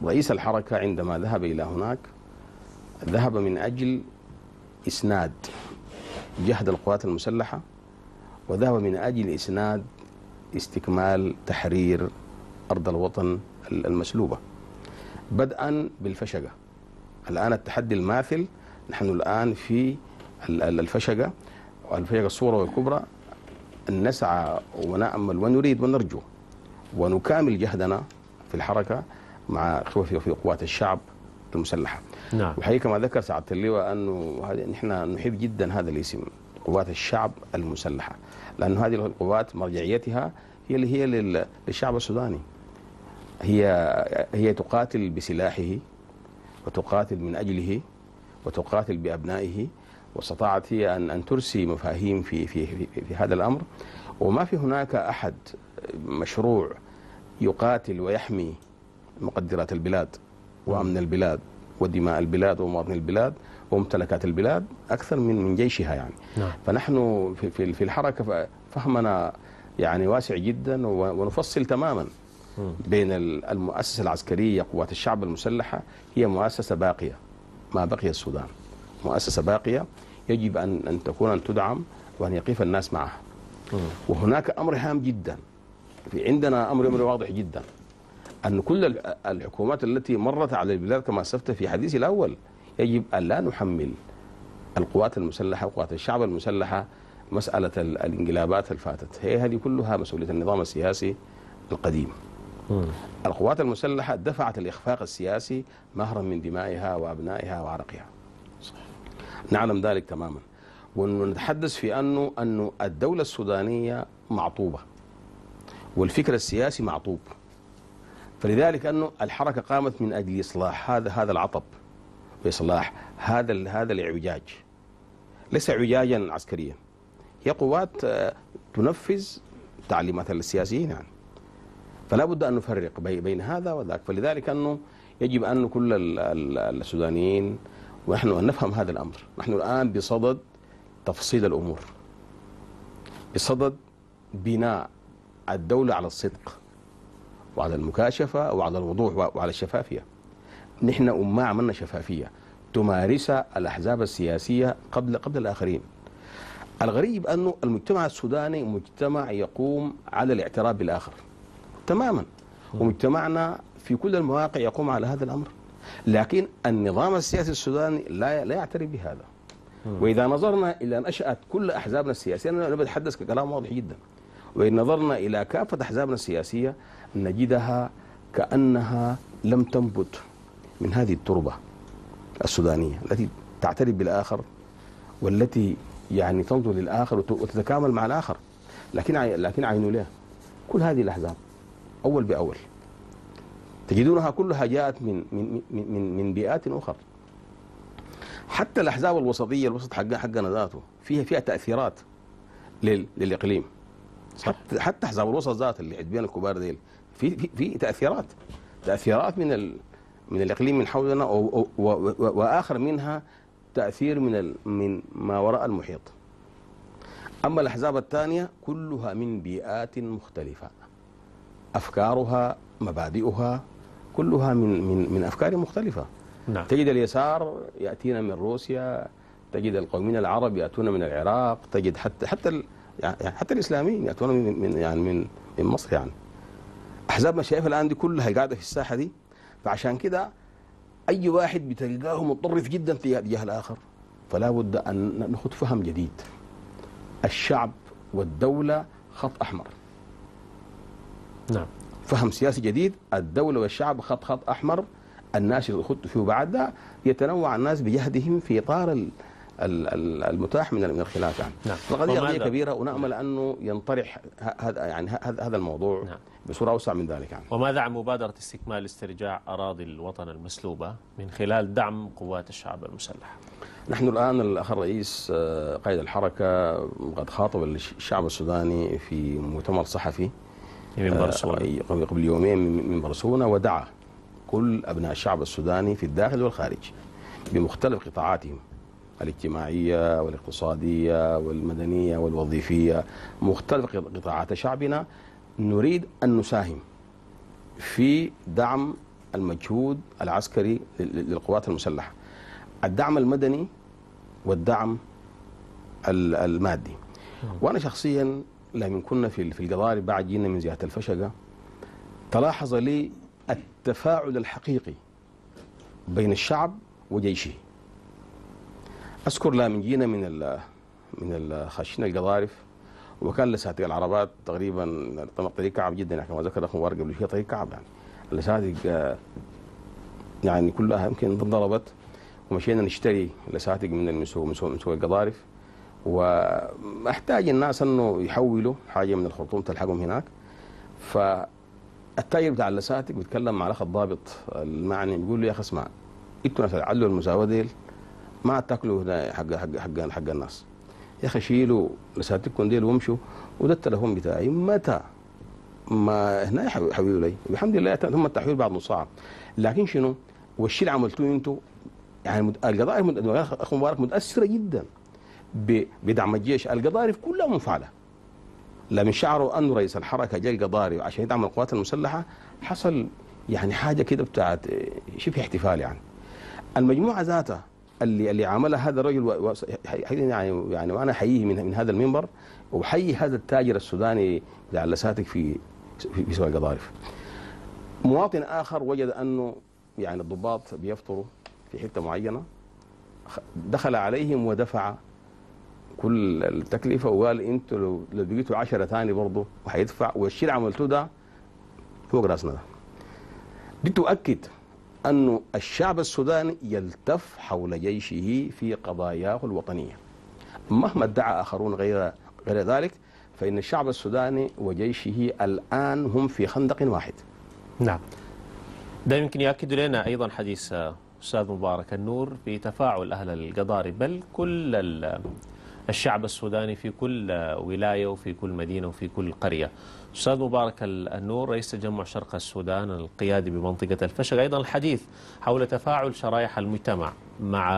فرئيس الحركة عندما ذهب إلى هناك ذهب من أجل إسناد جهد القوات المسلحة وذهب من أجل إسناد استكمال تحرير أرض الوطن المسلوبة. بدءا بالفشقة. الآن التحدي الماثل نحن الآن في ال- ال- الفشقة. الفشقة الصورة والكبرى نسعى ونأمل ونريد ونرجو ونكامل جهدنا في الحركة. مع في في قوات الشعب المسلحة. نعم. وحقيقة كما ذكر سعادة اللواء هذا- نحن نحب جدا هذا الاسم قوات الشعب المسلحة. لأن هذه القوات مرجعيتها هي اللي هي لل- للشعب السوداني. هي هي تقاتل بسلاحه وتقاتل من أجله وتقاتل بأبنائه. واستطاعت هي أن أن ترسي مفاهيم في في في, في هذا الأمر. وما في هناك أحد مشروع يقاتل ويحمي مقدرات البلاد وأمن البلاد ودماء البلاد ومواطني البلاد وممتلكات البلاد أكثر من من جيشها يعني. نعم. فنحن في- في الحركة فهمنا يعني واسع جدا ونفصل تماما. بين ال- المؤسسة العسكرية قوات الشعب المسلحة هي مؤسسة باقية ما بقي السودان. مؤسسة باقية يجب أن أن تكون أن تدعم وأن يقف الناس معها. وهناك أمر هام جدا. في عندنا أمر أمر واضح جدا. أن كل ال- الحكومات التي مرت على البلاد كما أسفت في حديثي الأول يجب أن لا نحمل القوات المسلحة وقوات الشعب المسلحة مسألة ال- الانقلابات الفاتت. هي هذه كلها مسؤولية النظام السياسي القديم. القوات المسلحة دفعت الإخفاق السياسي مهرا من دمائها وأبنائها وعرقها نعلم ذلك تماما. ونتحدث في أنه أنه الدولة السودانية معطوبة. والفكر السياسي معطوب. فلذلك أنه الحركة قامت من أجل إصلاح هذا هذا العطب وإصلاح هذا هذا الإعوجاج. ليس اعوجاجا عسكريا. هي قوات آه، تنفذ تعليمات السياسيين يعني. فلا بد أن نفرق بي- بين هذا وذاك. فلذلك أنه يجب أن كل ال- ال- السودانيين ونحن أن نفهم هذا الأمر. نحن الآن بصدد تفصيل الأمور. بصدد بناء الدولة على الصدق. وعلى المكاشفة وعلى الوضوح وعلى الشفافية. نحن ما عملنا شفافية تمارسها الأحزاب السياسية قبل قبل الآخرين. الغريب أنه المجتمع السوداني مجتمع يقوم على الاعتراف بالآخر تماما. ومجتمعنا في كل المواقع يقوم على هذا الأمر. لكن النظام السياسي السوداني لا لا يعترف بهذا. وإذا نظرنا إلى نشاه كل أحزابنا السياسية أنا بتحدث كلام واضح جدا. وان نظرنا إلى كافة أحزابنا السياسية نجدها كأنها لم تنبت من هذه التربة السودانية التي تعترف بالآخر والتي يعني تنظر للآخر وت- وتتكامل مع الآخر. لكن لكن عينوا له كل هذه الأحزاب أول بأول تجدونها كلها جاءت من من من من, من بيئات أخرى حتى الأحزاب الوسطية الوسط حق حقنا ذاته فيها فيها تأثيرات لل للإقليم. حتى حتى أحزاب الوسط ذات اللي عندنا الكبار ديل في في, في تأثيرات. تأثيرات من ال من الإقليم من حولنا و- و- و- وآخر منها تأثير من ال من ما وراء المحيط. أما الأحزاب الثانية كلها من بيئات مختلفة. أفكارها مبادئها كلها من من من أفكار مختلفة. نعم. تجد اليسار يأتينا من روسيا تجد القوميين العرب يأتون من العراق تجد حتى حتى ال- يعني حتى الإسلاميين يأتون من من يعني من من مصر يعني. أحزاب مشايخ الآن دي كلها قاعدة في الساحة دي. فعشان كده أي واحد بتلقاه متطرف جدا تجاه الآخر. فلا بد أن نأخذ فهم جديد. الشعب والدولة خط أحمر. نعم. فهم سياسي جديد. الدولة والشعب خط خط أحمر. الناس يخطوا فيه بعدها يتنوع الناس بجهدهم في ال- المتاح من الخلاف يعني. نعم. القضية وماذا- قضية كبيرة ونأمل أنه ينطرح هذا يعني هذا الموضوع نعم. بصورة أوسع من ذلك يعني. وماذا عن مبادرة استكمال استرجاع أراضي الوطن المسلوبة من خلال دعم قوات الشعب المسلح؟ نحن الآن الأخ الرئيس آه، قائد الحركة قد خاطب الشعب السوداني في مؤتمر صحفي من برسولة آه، قبل يومين من من برسونا ودعا كل أبناء الشعب السوداني في الداخل والخارج بمختلف قطاعاتهم. الاجتماعية والاقتصادية والمدنية والوظيفية مختلف قطاعات شعبنا نريد أن نساهم في دعم المجهود العسكري لل- للقوات المسلحة. الدعم المدني والدعم ال- المادي. وأنا شخصيا لما كنا في القضارب بعد جينا من زياره الفشقة تلاحظ لي التفاعل الحقيقي بين الشعب وجيشه. أذكر جينا من ال من ال- خشينا القضارف وكان لساتق العربات تقريبا طريق كعب جدا يعني كما ذكر اخو قبل شوية طريق كعب يعني. اللساتق آه، يعني كلها يمكن ضربت ومشينا نشتري لساتق من المسوق من سوق من سوق القضارف ومحتاج الناس إنه يحولوا حاجة من الخرطوم تلحقهم هناك. فالتاجر بتاع اللساتك بيتكلم مع الأخ الضابط المعني بيقول له يا أخي اسمع أنتوا ناس المساواه ما تاكلوا هنا حق حق حق حق الناس. يا أخي شيلوا لساتكم ديل وامشوا وده التليفون بتاعي. متى؟ ما هنا حبيبي لي. الحمد لله ثم التحويل بعد نص ساعة. لكن شنو؟ والشيء اللي عملتوه أنتم يعني القضايا اخ مبارك متأثرة جدا بدعم الجيش. القضارف كلها منفعلة. لما شعروا انه رئيس الحركة جاي القضاري عشان يدعم القوات المسلحة حصل يعني حاجة كده بتاعت شبه احتفال يعني. المجموعة ذاتها اللي اللي عملها هذا الرجل. يعني يعني وأنا أحييه من من هذا المنبر وبحيي هذا التاجر السوداني بتاع اللساتك في في, في سوق القضارف. مواطن آخر وجد أنه يعني الضباط بيفطروا في حتة معينة دخل عليهم ودفع كل التكلفة وقال أنتوا لو لو بقيتوا 10 ثاني برضه وحيدفع والشيء اللي عملتوه ده فوق رأسنا ده. دي تؤكد أن الشعب السوداني يلتف حول جيشه في قضاياه الوطنية. مهما ادعى آخرون غير غير ذلك فإن الشعب السوداني وجيشه الآن هم في خندق واحد. نعم. ده يمكن يؤكد لنا أيضا حديث أستاذ مبارك النور في تفاعل أهل القضاري بل كل الشعب السوداني في كل ولاية وفي كل مدينة وفي كل قرية. أستاذ مبارك النور رئيس تجمع شرق السودان القيادي بمنطقة الفشل أيضا الحديث حول تفاعل شرائح المجتمع مع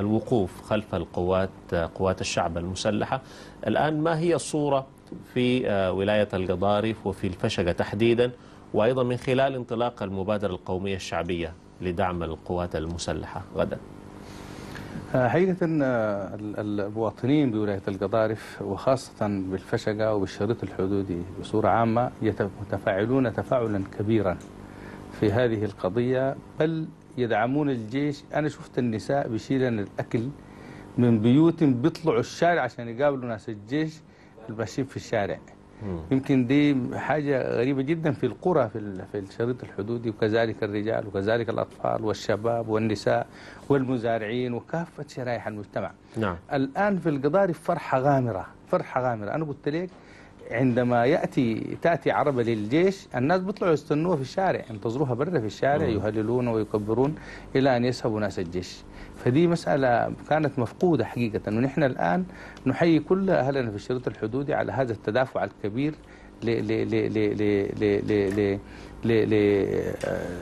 الوقوف خلف القوات قوات الشعب المسلحة. الآن ما هي الصورة في ولاية القضارف وفي الفشقة تحديدا وأيضا من خلال انطلاق المبادرة القومية الشعبية لدعم القوات المسلحة غدا؟ حقيقة المواطنين بولاية القضارف وخاصة بالفشقة وبالشريط الحدودي بصورة عامة يتفاعلون تفاعلا كبيرا في هذه القضية. بل يدعمون الجيش. أنا شفت النساء بيشيلن الأكل من بيوتهم بيطلعوا الشارع عشان يقابلوا ناس الجيش الماشيين في الشارع. يمكن دي حاجة غريبة جدا في القرى في في الشريط الحدودي وكذلك الرجال وكذلك الأطفال والشباب والنساء والمزارعين وكافة شرائح المجتمع. نعم. الآن في القضارف فرحة غامرة فرحة غامرة. أنا قلت لك عندما يأتي تأتي عربة للجيش الناس بيطلعوا يستنوها في الشارع ينتظروها برا في الشارع يهللون ويكبرون إلى أن يسحبوا ناس الجيش. فدي مسألة كانت مفقودة حقيقة ونحن الآن نحيي كل أهلنا في الشريط الحدودي على هذا التدافع الكبير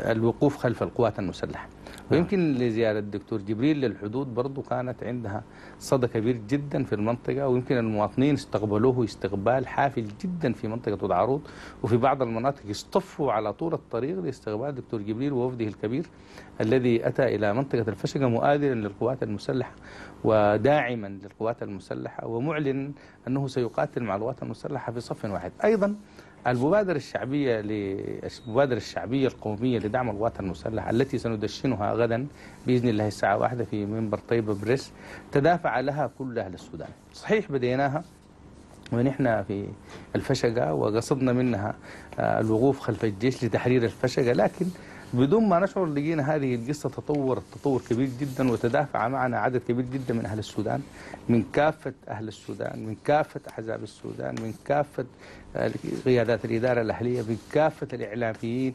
للوقوف خلف القوات المسلحة ويمكن لزيارة الدكتور جبريل للحدود برضو كانت عندها صدى كبير جدا في المنطقة ويمكن المواطنين استقبلوه استقبال حافل جدا في منطقة ودعروط وفي بعض المناطق اصطفوا على طول الطريق لاستقبال الدكتور جبريل ووفده الكبير الذي أتى إلى منطقة الفشقة مؤازرا للقوات المسلحة وداعما للقوات المسلحة ومعلن أنه سيقاتل مع القوات المسلحة في صف واحد. أيضا المبادرة الشعبية المبادرة الشعبية القومية لدعم القوات المسلحة التي سندشنها غدا بإذن الله الساعة واحدة في منبر طيبة بريس تدافع لها كل أهل السودان. صحيح بديناها ونحن في الفشقة وقصدنا منها الوقوف خلف الجيش لتحرير الفشقة لكن بدون ما نشعر لقينا هذه القصة تطور تطور كبير جدا وتدافع معنا عدد كبير جدا من أهل السودان من كافة أهل السودان من كافة أحزاب السودان من كافة قيادات الإدارة الأهلية من كافة الإعلاميين.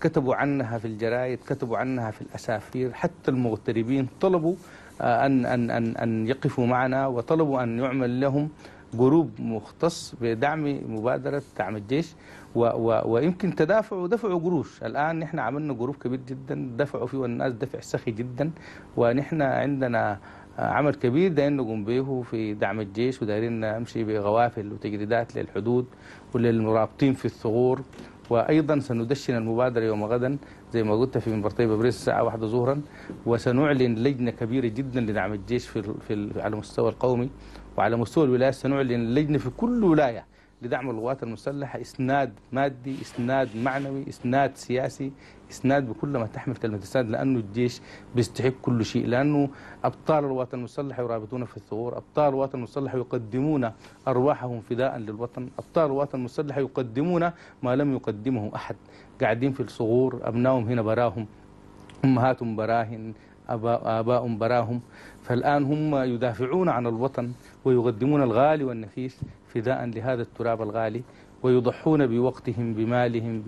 كتبوا عنها في الجرائد كتبوا عنها في الأسافير. حتى المغتربين طلبوا أن, أن, أن, أن يقفوا معنا وطلبوا أن يعمل لهم group مختص بدعم مبادرة دعم الجيش. و و ويمكن تدافعوا دفعوا قروش. الآن نحن عملنا group كبير جدا دفعوا فيه الناس دفع سخي جدا. ونحن عندنا عمل كبير دايرين نقوم به في دعم الجيش ودايرين نمشي بغوافل وتجريدات للحدود وللمرابطين في الثغور. وأيضا سندشن المبادرة يوم غدا زي ما قلت في منبر طيبة بريس الساعة واحدة ظهرا. وسنعلن لجنة كبيرة جدا لدعم الجيش في, في على المستوى القومي. وعلى مستوى الولاية سنعلن لجنة في كل ولاية لدعم القوات المسلحة إسناد مادي إسناد معنوي إسناد سياسي إسناد بكل ما تحمل كلمة إسناد لأنه الجيش بيستحق كل شيء لأنه أبطال القوات المسلحة يرابطون في الثغور أبطال القوات المسلحة يقدمون أرواحهم فداء للوطن أبطال القوات المسلحة يقدمون ما لم يقدمه أحد. قاعدين في الصغور أبنائهم هنا براهم أمهات براهن آباء براهم. فالآن هم يدافعون عن الوطن ويقدمون الغالي والنفيس فداء لهذا التراب الغالي ويضحون بوقتهم بمالهم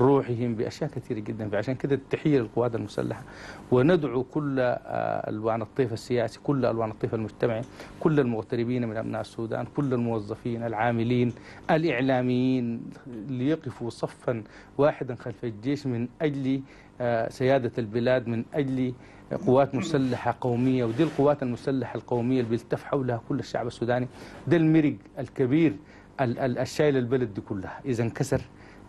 بروحهم بأشياء كثيرة جدا. فعشان كده التحية للقوات المسلحة. وندعو كل آه، ألوان الطيف السياسي كل ألوان الطيف المجتمعي كل المغتربين من أبناء السودان كل الموظفين العاملين الإعلاميين ليقفوا صفا واحدا خلف الجيش من أجل آه، سيادة البلاد من أجل قوات مسلحة قومية ودي القوات المسلحة القومية اللي بيلتف حولها كل الشعب السوداني. ده المرق الكبير الشايل البلد دي كلها. إذا انكسر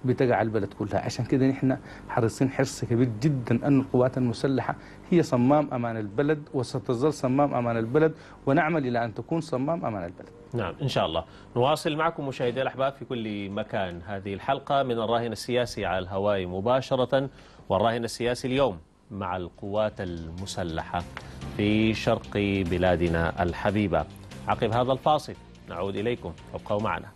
بتقع البلد كلها. عشان كده نحن حريصين حرص كبير جدا أن القوات المسلحة هي صمام أمان البلد وستظل صمام أمان البلد ونعمل إلى أن تكون صمام أمان البلد. نعم إن شاء الله. نواصل معكم مشاهدي الأحباب في كل مكان. هذه الحلقة من الراهن السياسي على الهواء مباشرة والراهن السياسي اليوم. مع القوات المسلحة في شرق بلادنا الحبيبة. عقب هذا الفاصل نعود إليكم فابقوا معنا.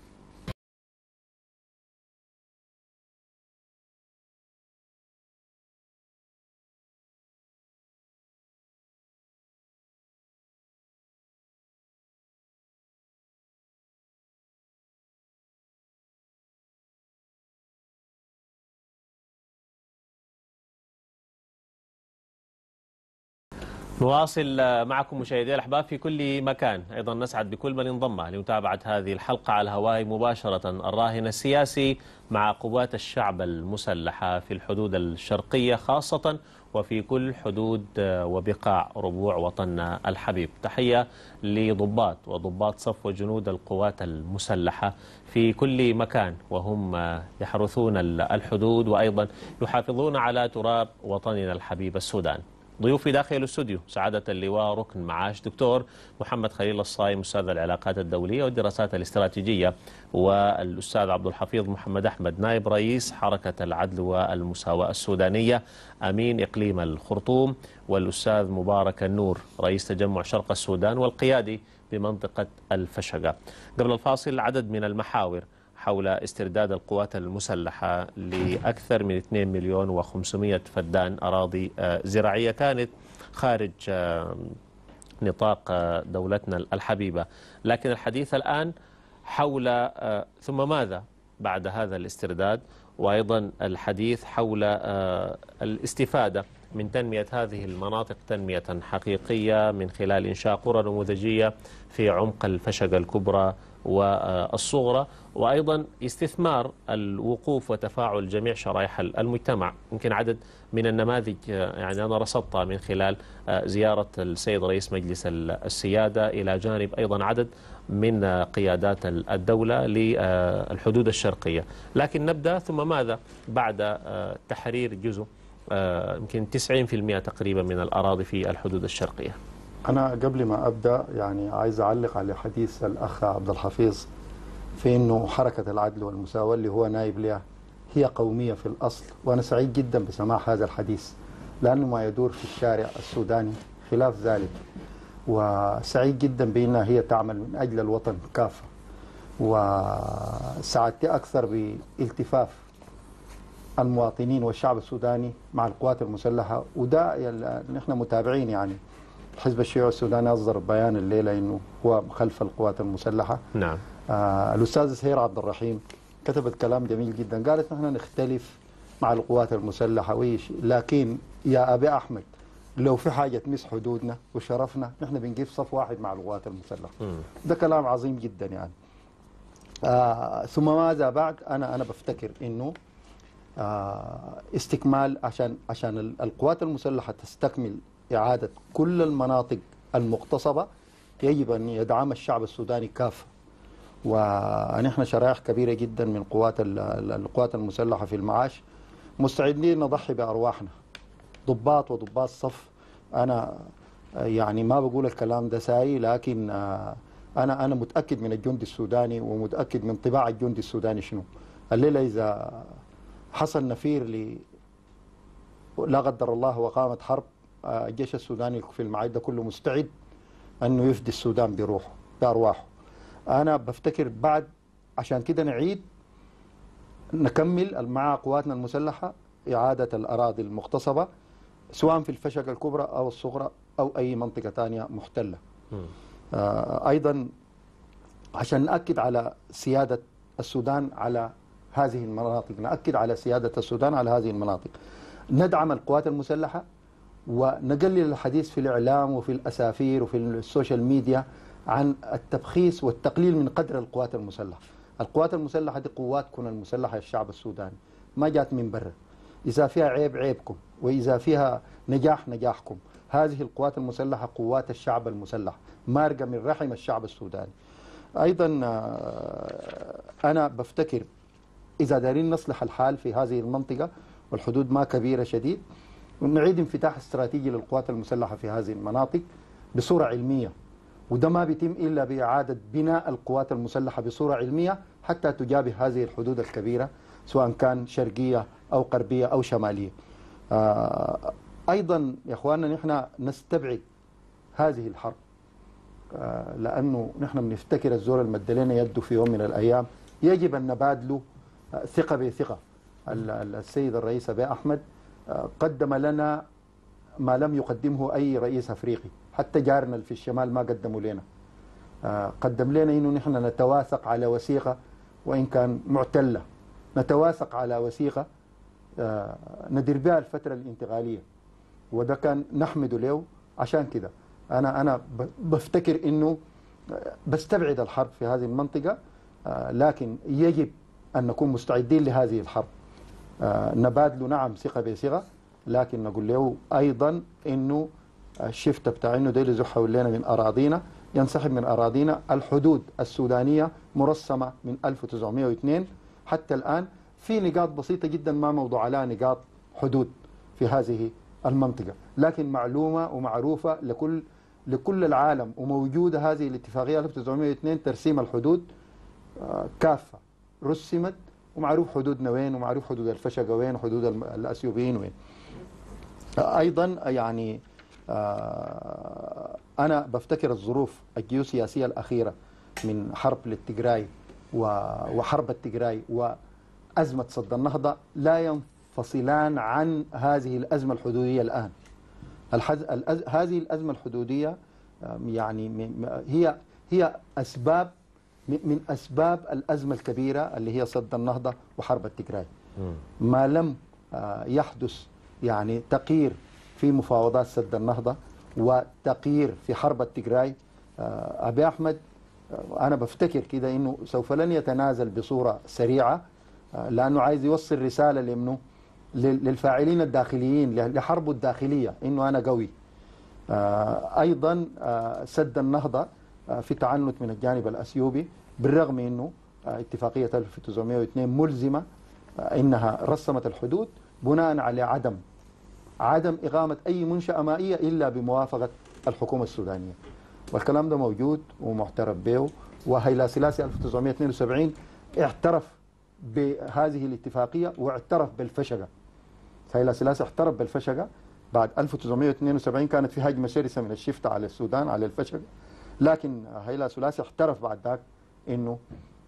نواصل معكم مشاهدي الأحباب في كل مكان. أيضا نسعد بكل من انضم لمتابعة هذه الحلقة على الهواء مباشرة. الراهن السياسي مع قوات الشعب المسلحة في الحدود الشرقية خاصة وفي كل حدود وبقاع ربوع وطننا الحبيب. تحية لضباط وضباط صف وجنود القوات المسلحة في كل مكان. وهم يحرثون الحدود وأيضا يحافظون على تراب وطننا الحبيب السودان. ضيوفي داخل الاستوديو. سعادة اللواء ركن معاش دكتور محمد خليل الصايم أستاذ العلاقات الدولية والدراسات الاستراتيجية والأستاذ عبد الحفيظ محمد أحمد نائب رئيس حركة العدل والمساواة السودانية أمين إقليم الخرطوم والأستاذ مبارك النور رئيس تجمع شرق السودان والقيادي بمنطقة الفشقة. قبل الفاصل عدد من المحاور. حول استرداد القوات المسلحة لأكثر من 2 مليون و500 فدان أراضي آه، زراعية كانت خارج آه، نطاق آه، دولتنا الحبيبة. لكن الحديث الآن حول ثم ماذا بعد هذا الاسترداد؟ وأيضا الحديث حول الاستفادة من تنمية هذه المناطق تنمية حقيقية من خلال إنشاء قرى نموذجية في عمق الفشقة الكبرى والصغرى وأيضا استثمار الوقوف وتفاعل جميع شرائح المجتمع. يمكن عدد من النماذج يعني أنا رصدتها من خلال زيارة السيد رئيس مجلس السيادة إلى جانب أيضا عدد من قيادات الدولة للحدود الشرقية. لكن نبدأ ثم ماذا؟ بعد تحرير جزء يمكن 90% تقريبا من الأراضي في الحدود الشرقية. أنا قبل ما أبدأ يعني عايز أعلق على حديث الأخ عبد الحفيظ في أنه حركة العدل والمساواة اللي هو نائب لها هي قومية في الأصل وأنا سعيد جدا بسماع هذا الحديث لأنه ما يدور في الشارع السوداني خلاف ذلك وسعيد جدا بأنها هي تعمل من أجل الوطن كافة وسعدت أكثر بالتفاف المواطنين والشعب السوداني مع القوات المسلحة وده نحن متابعين يعني الحزب الشيوعي السوداني أصدر بيان الليلة أنه هو خلف القوات المسلحة. نعم. آه الأستاذ سهير عبد الرحيم كتبت كلام جميل جدا. قالت نحن نختلف مع القوات المسلحة. ويش؟ لكن يا أبي أحمد لو في حاجة تمس حدودنا وشرفنا نحن بنقف صف واحد مع القوات المسلحة. ده كلام عظيم جدا يعني. آه ثم ماذا بعد؟ أنا أنا بفتكر إنه آه استكمال عشان عشان القوات المسلحة تستكمل إعادة كل المناطق المغتصبة يجب أن يدعم الشعب السوداني كافة. ونحن شرائح كبيرة جدا من قوات القوات المسلحة في المعاش. مستعدين نضحي بأرواحنا. ضباط وضباط صف. أنا يعني ما بقول الكلام ده ساي لكن أنا أنا متأكد من الجندي السوداني ومتأكد من طباع الجندي السوداني شنو. الليلة إذا حصل نفير لا قدر الله وقامت حرب الجيش السوداني في المعاهد ده كله مستعد أنه يفدي السودان بروحه بأرواحه. أنا بفتكر بعد عشان كده نعيد نكمل مع قواتنا المسلحة إعادة الأراضي المغتصبة سواء في الفشقة الكبرى أو الصغرى أو أي منطقة ثانية محتلة. آه، أيضا عشان نأكد على سيادة السودان على هذه المناطق نأكد على سيادة السودان على هذه المناطق. ندعم القوات المسلحة ونقلل الحديث في الإعلام وفي الأسافير وفي ال social media عن التبخيس والتقليل من قدر القوات المسلحة. القوات المسلحة دي قوات كنا المسلحة الشعب السوداني. ما جات من برا. إذا فيها عيب عيبكم وإذا فيها نجاح نجاحكم. هذه القوات المسلحة قوات الشعب المسلح مارقة من رحم الشعب السوداني. أيضا آه، أنا بفتكر إذا دارين نصلح الحال في هذه المنطقة والحدود ما كبيرة شديد ونعيد انفتاح استراتيجي للقوات المسلحة في هذه المناطق بصورة علمية. وده ما بيتم إلا بإعادة بناء القوات المسلحة بصورة علمية حتى تجابه هذه الحدود الكبيرة سواء كان شرقية أو غربية أو شمالية. آه، أيضا يا أخواننا نحن نستبعد هذه الحرب آه، لأنه نحن بنفتكر الزور المد لنا يده في يوم من الأيام يجب أن نبادله آه، ثقة بثقة. ال- ال- السيد الرئيس أبي أحمد قدم لنا ما لم يقدمه أي رئيس أفريقي. حتى جارنا في الشمال ما قدموا لنا. آه، قدم لنا إنه نحن نتواثق على وثيقة وإن كان معتلة. نتواثق على وثيقة آه، ندير بها الفترة الانتقالية. وده كان نحمد له. عشان كده أنا أنا ب- بفتكر إنه آه، بستبعد الحرب في هذه المنطقة آه، لكن يجب أن نكون مستعدين لهذه الحرب. نبادله نعم ثقة بثقة لكن نقول له أيضا إنه الشفت بتاع إنه ده زحوا حوالينا من أراضينا ينسحب من أراضينا الحدود السودانية مرسمة من 1902 حتى الآن في نقاط بسيطة جدا ما موضوع لها نقاط حدود في هذه المنطقة. لكن معلومة ومعروفة لكل لكل العالم وموجودة هذه الاتفاقية 1902 ترسيم الحدود آه، كافة. رسمت ومعروف حدودنا وين ومعروف حدود الفشقه وين وحدود الاثيوبيين وين. أيضا يعني آه، أنا بفتكر الظروف الجيوسياسية الأخيرة من حرب للتجراي وحرب التجراي وأزمة صد النهضة لا ينفصلان عن هذه الأزمة الحدودية الآن. الحز... الأز... هذه الأزمة الحدودية آم، يعني هي هي أسباب م- من أسباب الأزمة الكبيرة اللي هي صد النهضة وحرب التجراي ما لم آه، يحدث يعني تغيير في مفاوضات سد النهضة وتغيير في حرب التجراي آه، أبي أحمد آه، أنا بفتكر كده إنه سوف لن يتنازل بصورة سريعة لأنه عايز يوصل رسالة لمنه لل- للفاعلين الداخليين لحربه الداخلية إنه أنا قوي. أيضا سد النهضة في تعنت من الجانب الأثيوبي. بالرغم أنه آه، اتفاقية 1902 ملزمة آه، إنها رسمت الحدود بناء على عدم عدم إقامة أي منشأة مائية إلا بموافقة الحكومة السودانية. والكلام ده موجود ومعترف به وهيلا سلاسي 1972 اعترف بهذه الاتفاقية واعترف بالفشقة. هيلا سلاسي اعترف بالفشقة. بعد 1972 كانت في هجمة شرسة من الشفتة على السودان على الفشقة. لكن هيلا سلاسي اعترف بعد ذاك إنه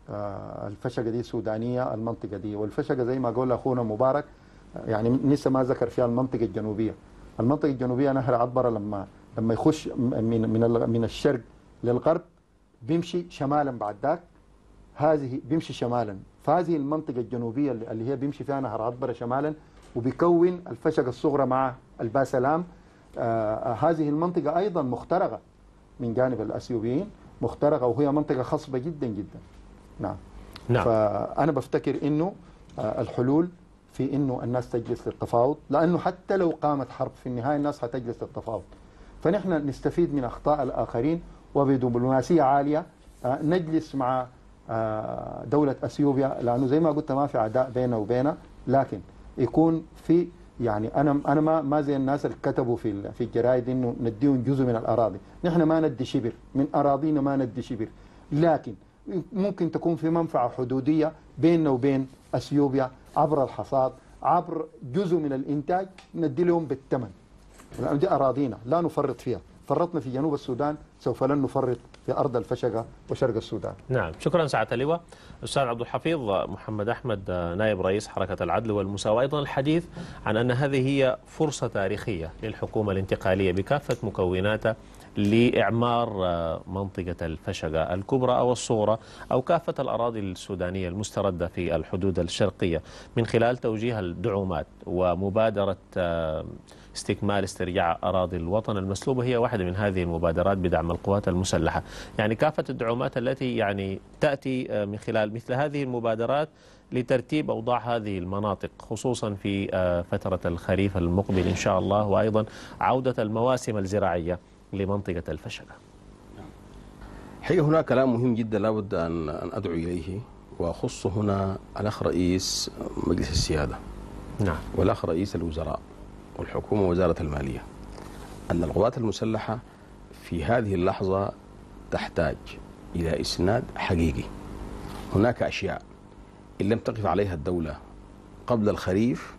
آه، الفشقة دي سودانية المنطقة دي. والفشقة زي ما قال أخونا مبارك يعني لسه ما ذكر فيها المنطقة الجنوبية. المنطقة الجنوبية نهر عطبرة لما لما يخش من من من الشرق للغرب بيمشي شمالا بعد ذاك. هذه بيمشي شمالا. فهذه المنطقة الجنوبية اللي هي بيمشي فيها نهر عطبرة شمالا وبيكون الفشقة الصغرى مع الباسلام آه هذه المنطقة أيضا مخترقة من جانب الأثيوبيين. مخترقة وهي منطقة خصبة جدا جدا. نعم. نعم. فأنا بفتكر إنه آه، الحلول في إنه الناس تجلس للتفاوض لأنه حتى لو قامت حرب في النهاية الناس هتجلس للتفاوض. فنحن نستفيد من أخطاء الآخرين وبدبلوماسية عالية آه، نجلس مع آه، دولة أثيوبيا لأنه زي ما قلت ما في عداء بيننا وبينها لكن يكون في يعني أنا أنا ما ما زي الناس اللي كتبوا في في الجرايد إنه نديهم جزء من الأراضي، نحن ما ندي شبر، من أراضينا ما ندي شبر، لكن ممكن تكون في منفعة حدودية بيننا وبين أثيوبيا عبر الحصاد، عبر جزء من الإنتاج ندي لهم بالثمن. لأن دي أراضينا. لا نفرط فيها، فرطنا في جنوب السودان سوف لن نفرط في أرض الفشقة وشرق السودان. نعم شكرا سعادة اللواء. أستاذ عبد الحفيظ محمد أحمد نائب رئيس حركة العدل والمساواة. أيضا الحديث عن أن هذه هي فرصة تاريخية للحكومة الانتقالية بكافة مكوناتها لإعمار منطقة الفشقة الكبرى أو الصغرى أو كافة الأراضي السودانية المستردة في الحدود الشرقية. من خلال توجيه الدعومات ومبادرة استكمال استرجاع أراضي الوطن المسلوبة هي واحدة من هذه المبادرات بدعم القوات المسلحة. يعني كافة الدعومات التي يعني تأتي من خلال مثل هذه المبادرات لترتيب أوضاع هذه المناطق خصوصا في فترة الخريف المقبل إن شاء الله وأيضا عودة المواسم الزراعية لمنطقة الفشلة حقيقة هناك كلام مهم جدا لابد أن أدعو إليه وأخص هنا الأخ رئيس مجلس السيادة. نعم. والأخ رئيس الوزراء. والحكومة ووزارة المالية أن القوات المسلحة في هذه اللحظة تحتاج إلى إسناد حقيقي. هناك أشياء إن لم تقف عليها الدولة قبل الخريف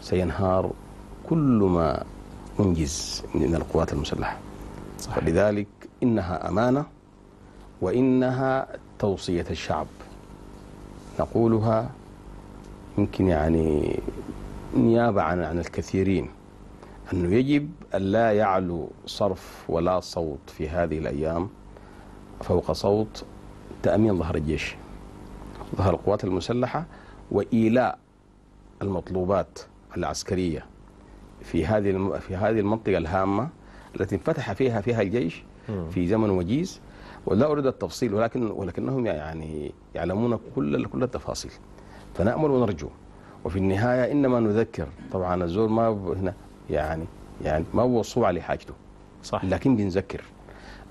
سينهار كل ما أنجز من القوات المسلحة. صحيح. ولذلك إنها أمانة وإنها توصية الشعب. نقولها يمكن يعني نيابة عن عن الكثيرين. أنه يجب أن لا يعلو صرف ولا صوت في هذه الأيام فوق صوت تأمين ظهر الجيش ظهر القوات المسلحة وإيلاء المطلوبات العسكرية في هذه في هذه المنطقة الهامة التي انفتح فيها فيها الجيش في زمن وجيز. ولا أريد التفصيل ولكن ولكنهم يعني يعلمون كل كل التفاصيل. فنأمل ونرجو وفي النهاية إنما نذكر. طبعا الزول ما هنا يعني يعني ما هو وصوا لحاجته. صح. لكن بنذكر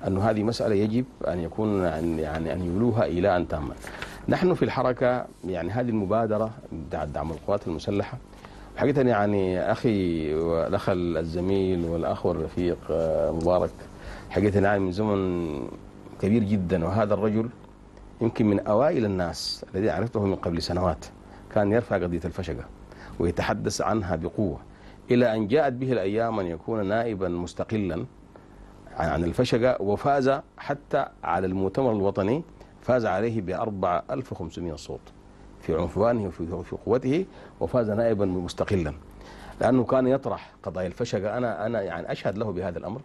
أنه هذه مسألة يجب أن يكون يعني أن يولوها إلى أن تاما نحن في الحركة يعني هذه المبادرة بتاعت دعم القوات المسلحة. حقيقة يعني أخي والأخ الزميل والأخ والرفيق مبارك حقيقة يعني من زمن كبير جدا. وهذا الرجل يمكن من أوائل الناس الذي عرفته من قبل سنوات. كان يرفع قضية الفشقة ويتحدث عنها بقوة إلى أن جاءت به الأيام أن يكون نائبا مستقلا عن الفشقة وفاز حتى على المؤتمر الوطني فاز عليه ب 4500 صوت في عنفوانه وفي قوته وفاز نائبا مستقلا. لأنه كان يطرح قضايا الفشقة. أنا أنا يعني أشهد له بهذا الأمر.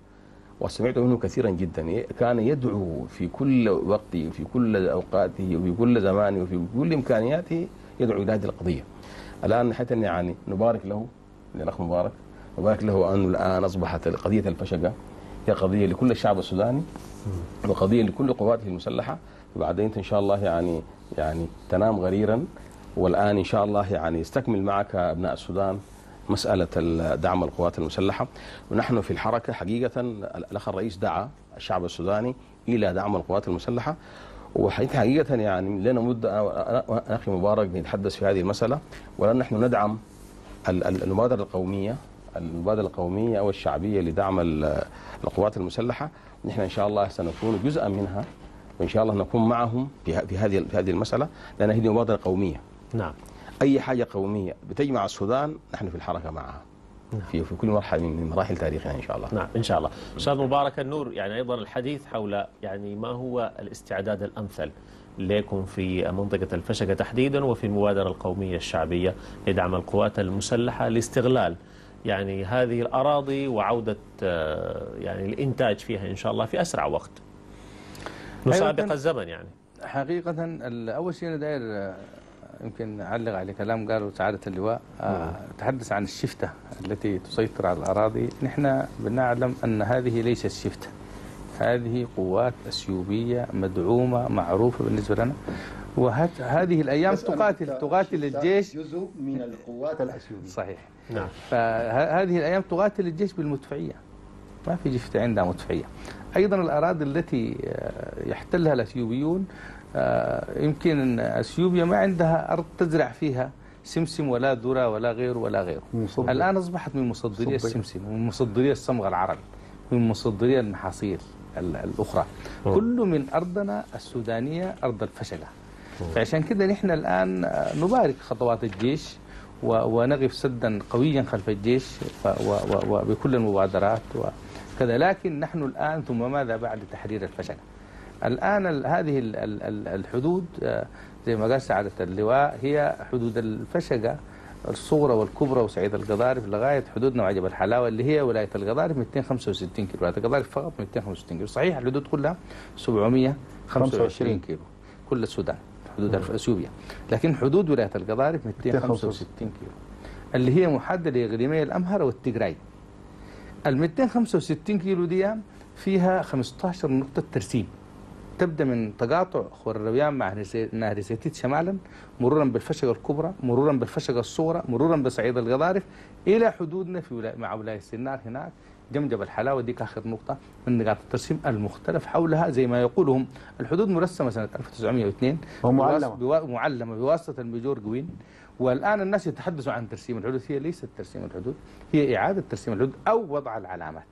وسمعت منه كثيرا جدا. كان يدعو في كل وقته وفي كل أوقاته وفي كل زمانه وفي كل إمكانياته يدعو إلى هذه القضية. الآن حتى يعني نبارك له للأخ مبارك نبارك له أنه الآن أصبحت قضية الفشقة. هي قضية لكل الشعب السوداني وقضية لكل قواته المسلحة. وبعدين إن شاء الله يعني يعني تنام غريرا. والآن إن شاء الله يعني يستكمل معك أبناء السودان. مسألة دعم القوات المسلحة. ونحن في الحركة حقيقة الأخ الرئيس دعا الشعب السوداني إلى دعم القوات المسلحة. وحقيقة يعني لنا مدة أخي مبارك نتحدث في هذه المسألة. ولن نحن ندعم المبادرة القومية المبادرة القومية أو الشعبية لدعم القوات المسلحة. نحن إن شاء الله سنكون جزءا منها وإن شاء الله نكون معهم في هذه في هذه المسألة لأن هذه مبادرة قومية. نعم. أي حاجة قومية بتجمع السودان نحن في الحركة معها في في كل مرحلة من مراحل تاريخنا إن شاء الله. نعم إن شاء الله. أستاذ مبارك النور يعني أيضا الحديث حول يعني ما هو الاستعداد الأمثل لكم في منطقة الفشقه تحديدا وفي المبادرة القومية الشعبية لدعم القوات المسلحة لاستغلال يعني هذه الأراضي وعودة يعني الإنتاج فيها إن شاء الله في أسرع وقت. نسابق الزمن يعني. حقيقة أول شيء أنا داير يمكن أعلق على كلام قاله سعادة اللواء آه تحدث عن الشفتة التي تسيطر على الأراضي. نحن بنعلم أن هذه ليست شفتة. هذه قوات أثيوبية مدعومة معروفة بالنسبة لنا. وهذه الأيام تقاتل تقاتل الجيش جزء من القوات الأثيوبية صحيح. نعم. فهذه الأيام تقاتل الجيش بالمدفعية. ما في جفتة عندها مدفعية. أيضا الأراضي التي يحتلها الأثيوبيون يمكن أثيوبيا ما عندها أرض تزرع فيها سمسم ولا ذرة ولا غيره ولا غيره مصدر. الآن أصبحت من مصدري السمسم ومن مصدري الصمغ العربي ومن مصدري المحاصيل الأخرى. كل من أرضنا السودانية أرض الفشلة. فعشان كده نحن الآن نبارك خطوات الجيش ونقف سدا قويا خلف الجيش وبكل المبادرات كذا. لكن نحن الآن ثم ماذا بعد تحرير الفشل الآن ال- هذه ال- ال- ال- الحدود آه، زي ما قال سعادة اللواء هي حدود الفشقة الصغرى والكبرى وسعيد القضارف لغاية حدود نوع جبل الحلاوة اللي هي ولاية القضارف 265 كيلو. ولاية القضارف فقط 265 كيلو. صحيح الحدود كلها 725 كيلو. كل السودان حدود اثيوبيا لكن حدود ولاية القضارف 265 كيلو. اللي هي محددة لإقليمي الأمهر والتجراي ال 265 كيلو دي فيها 15 نقطة ترسيم تبدأ من تقاطع خور الرويان مع نهر- سيتيت شمالا مرورا بالفشقة الكبرى مرورا بالفشقة الصغرى مرورا بصعيد القضارف إلى حدودنا في ولاية مع ولاية سنار هناك جمجم الحلاوه ديك آخر نقطة من نقاط الترسيم المختلف حولها زي ما يقولهم الحدود مرسمة سنة 1902 ومعلمة. بواس- بوا- معلمة بواسطة ال major جوين. والآن الناس يتحدثوا عن ترسيم الحدود. هي ليست ترسيم الحدود هي إعادة ترسيم الحدود أو وضع العلامات.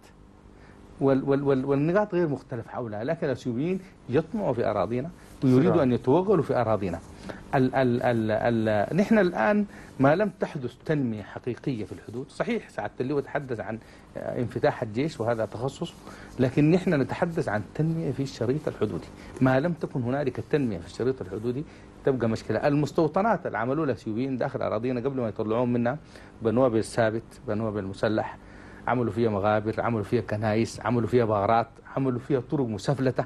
والنقاط غير مختلف حولها لكن الاثيوبيين يطمعوا في أراضينا ويريدوا. أن يتوغلوا في أراضينا. ال ال ال ال نحن الآن ما لم تحدث تنمية حقيقية في الحدود. صحيح سعادة اللواء تحدث عن انفتاح الجيش وهذا تخصص لكن نحن نتحدث عن تنمية في الشريط الحدودي. ما لم تكن هنالك تنمية في الشريط الحدودي تبقى مشكلة. المستوطنات اللي عملوها الاثيوبيين داخل أراضينا قبل ما يطلعون منها بنوها بالثابت بنوها بالمسلح عملوا فيها مغابر عملوا فيها كنائس عملوا فيها باغرات عملوا فيها طرق مسفلتة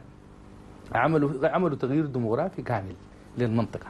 عملوا عملوا تغيير ديموغرافي كامل للمنطقة.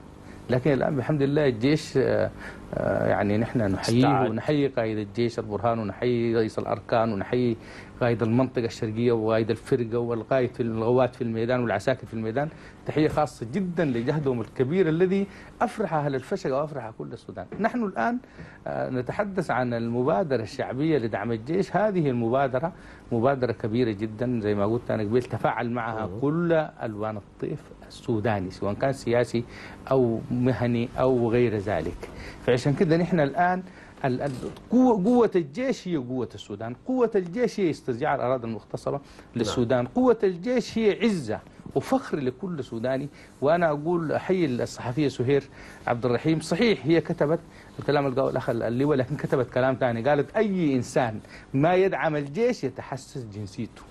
لكن الآن بحمد الله الجيش آه، يعني نحن نحييه. ونحيي قائد الجيش البرهان ونحيي رئيس الأركان ونحيي قائد المنطقة الشرقية وقائد الفرقة والقائد في الغوات في الميدان والعساكر في الميدان. تحية خاصة جدا لجهدهم الكبير الذي أفرح أهل الفشقه وأفرح كل السودان. نحن الآن آه، نتحدث عن المبادرة الشعبية لدعم الجيش. هذه المبادرة مبادرة كبيرة جدا زي ما قلت أنا قبل تفاعل معها كل ألوان الطيف السوداني سواء كان سياسي أو مهني أو غير ذلك. فعشان كده نحن الآن ال- ال- قوة الجيش هي قوة السودان. قوة الجيش هي استرجاع الأراضي المغتصبة للسودان. قوة الجيش هي عزة وفخر لكل سوداني. وأنا أقول أحيي الصحفية سهير عبد الرحيم. صحيح هي كتبت الكلام اللي قاله الأخ اللواء لكن كتبت كلام ثاني. قالت أي إنسان ما يدعم الجيش يتحسس جنسيته.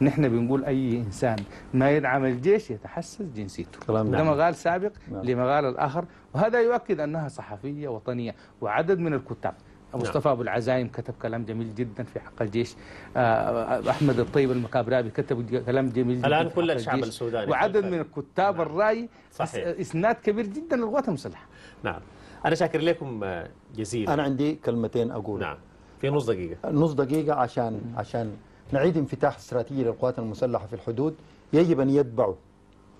نحن بنقول أي إنسان ما يدعم الجيش يتحسس جنسيته. كلام ده نعم. مقال سابق نعم. لمقال الآخر وهذا يؤكد أنها صحفية وطنية وعدد من الكتاب. مصطفى أبو العزايم كتب كلام جميل جدا في حق الجيش. آه، أحمد الطيب المكابرابي كتب كلام جميل جدا الآن في كل الشعب الجيش. السوداني وعدد. من الكتاب نعم. الراي صحيح. إسناد كبير جدا للقوات المسلحه نعم. أنا شاكر لكم آه، جزيلا. أنا عندي كلمتين أقول. نعم. في نص دقيقة. نص دقيقة عشان عشان نعيد انفتاح استراتيجي للقوات المسلحة في الحدود. يجب أن يتبعوا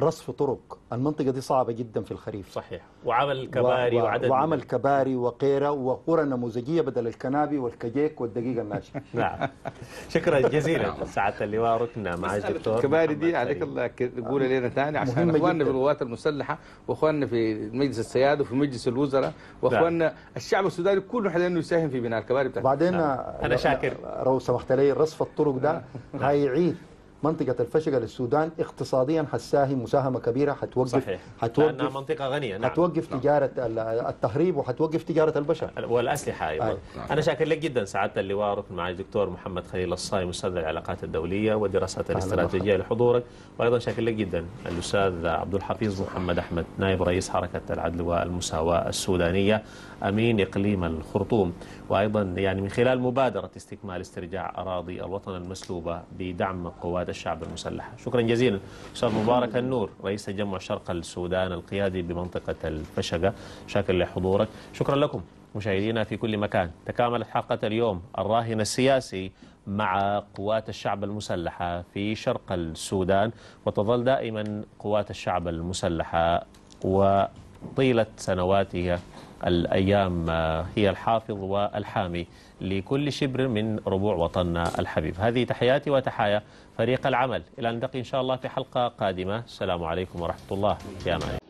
رصف طرق. المنطقة دي صعبة جدا في الخريف. صحيح. وعمل كباري و- و- وعدد. وعمل كباري وقيرة وقرى نموذجية بدل الكنابي والكجيك والدقيقة الناشفة نعم. شكرا جزيلا. سعادة اللواء ركنا مع الدكتور الكباري دي عليك. الله تقول لنا ثاني عشان إخواننا. في القوات المسلحة وإخواننا في مجلس السيادة وفي مجلس الوزراء وإخواننا الشعب السوداني كله حاليا إنه يساهم في بناء الكباري بتاعت بعدين نعم. أنا شاكر. لو سمحت لي رصف الطرق ده هيعيد. منطقة الفشقة للسودان اقتصاديا حتساهم مساهمة كبيرة حتوقف صحيح. لأنها حتوقف منطقة غنية نعم. حتوقف تجارة ال- التهريب وحتوقف تجارة البشر. والأسلحة أيضا. أي. أنا شاكر لك جدا سعادة اللواء ركن معي الدكتور محمد خليل الصايم أستاذ العلاقات الدولية والدراسات الاستراتيجية لحضورك. وأيضا شاكر لك جدا الأستاذ عبد الحفيظ محمد أحمد نائب رئيس حركة العدل والمساواة السودانية أمين إقليم الخرطوم. وأيضا يعني من خلال مبادرة استكمال استرجاع أراضي الوطن المسلوبة بدعم قوات الشعب المسلحة. شكرا جزيلا أستاذ مبارك النور رئيس تجمع شرق السودان القيادي بمنطقة الفشقة. شاكر لحضورك. شكرا لكم مشاهدينا في كل مكان. تكاملت حلقة اليوم الراهن السياسي مع قوات الشعب المسلحة في شرق السودان وتظل دائما قوات الشعب المسلحة وطيلة سنواتها الأيام آه، هي الحافظ والحامي لكل شبر من ربوع وطننا الحبيب. هذه تحياتي وتحايا فريق العمل. إلى أن نلتقي إن شاء الله في حلقة قادمة. السلام عليكم ورحمة الله في أمان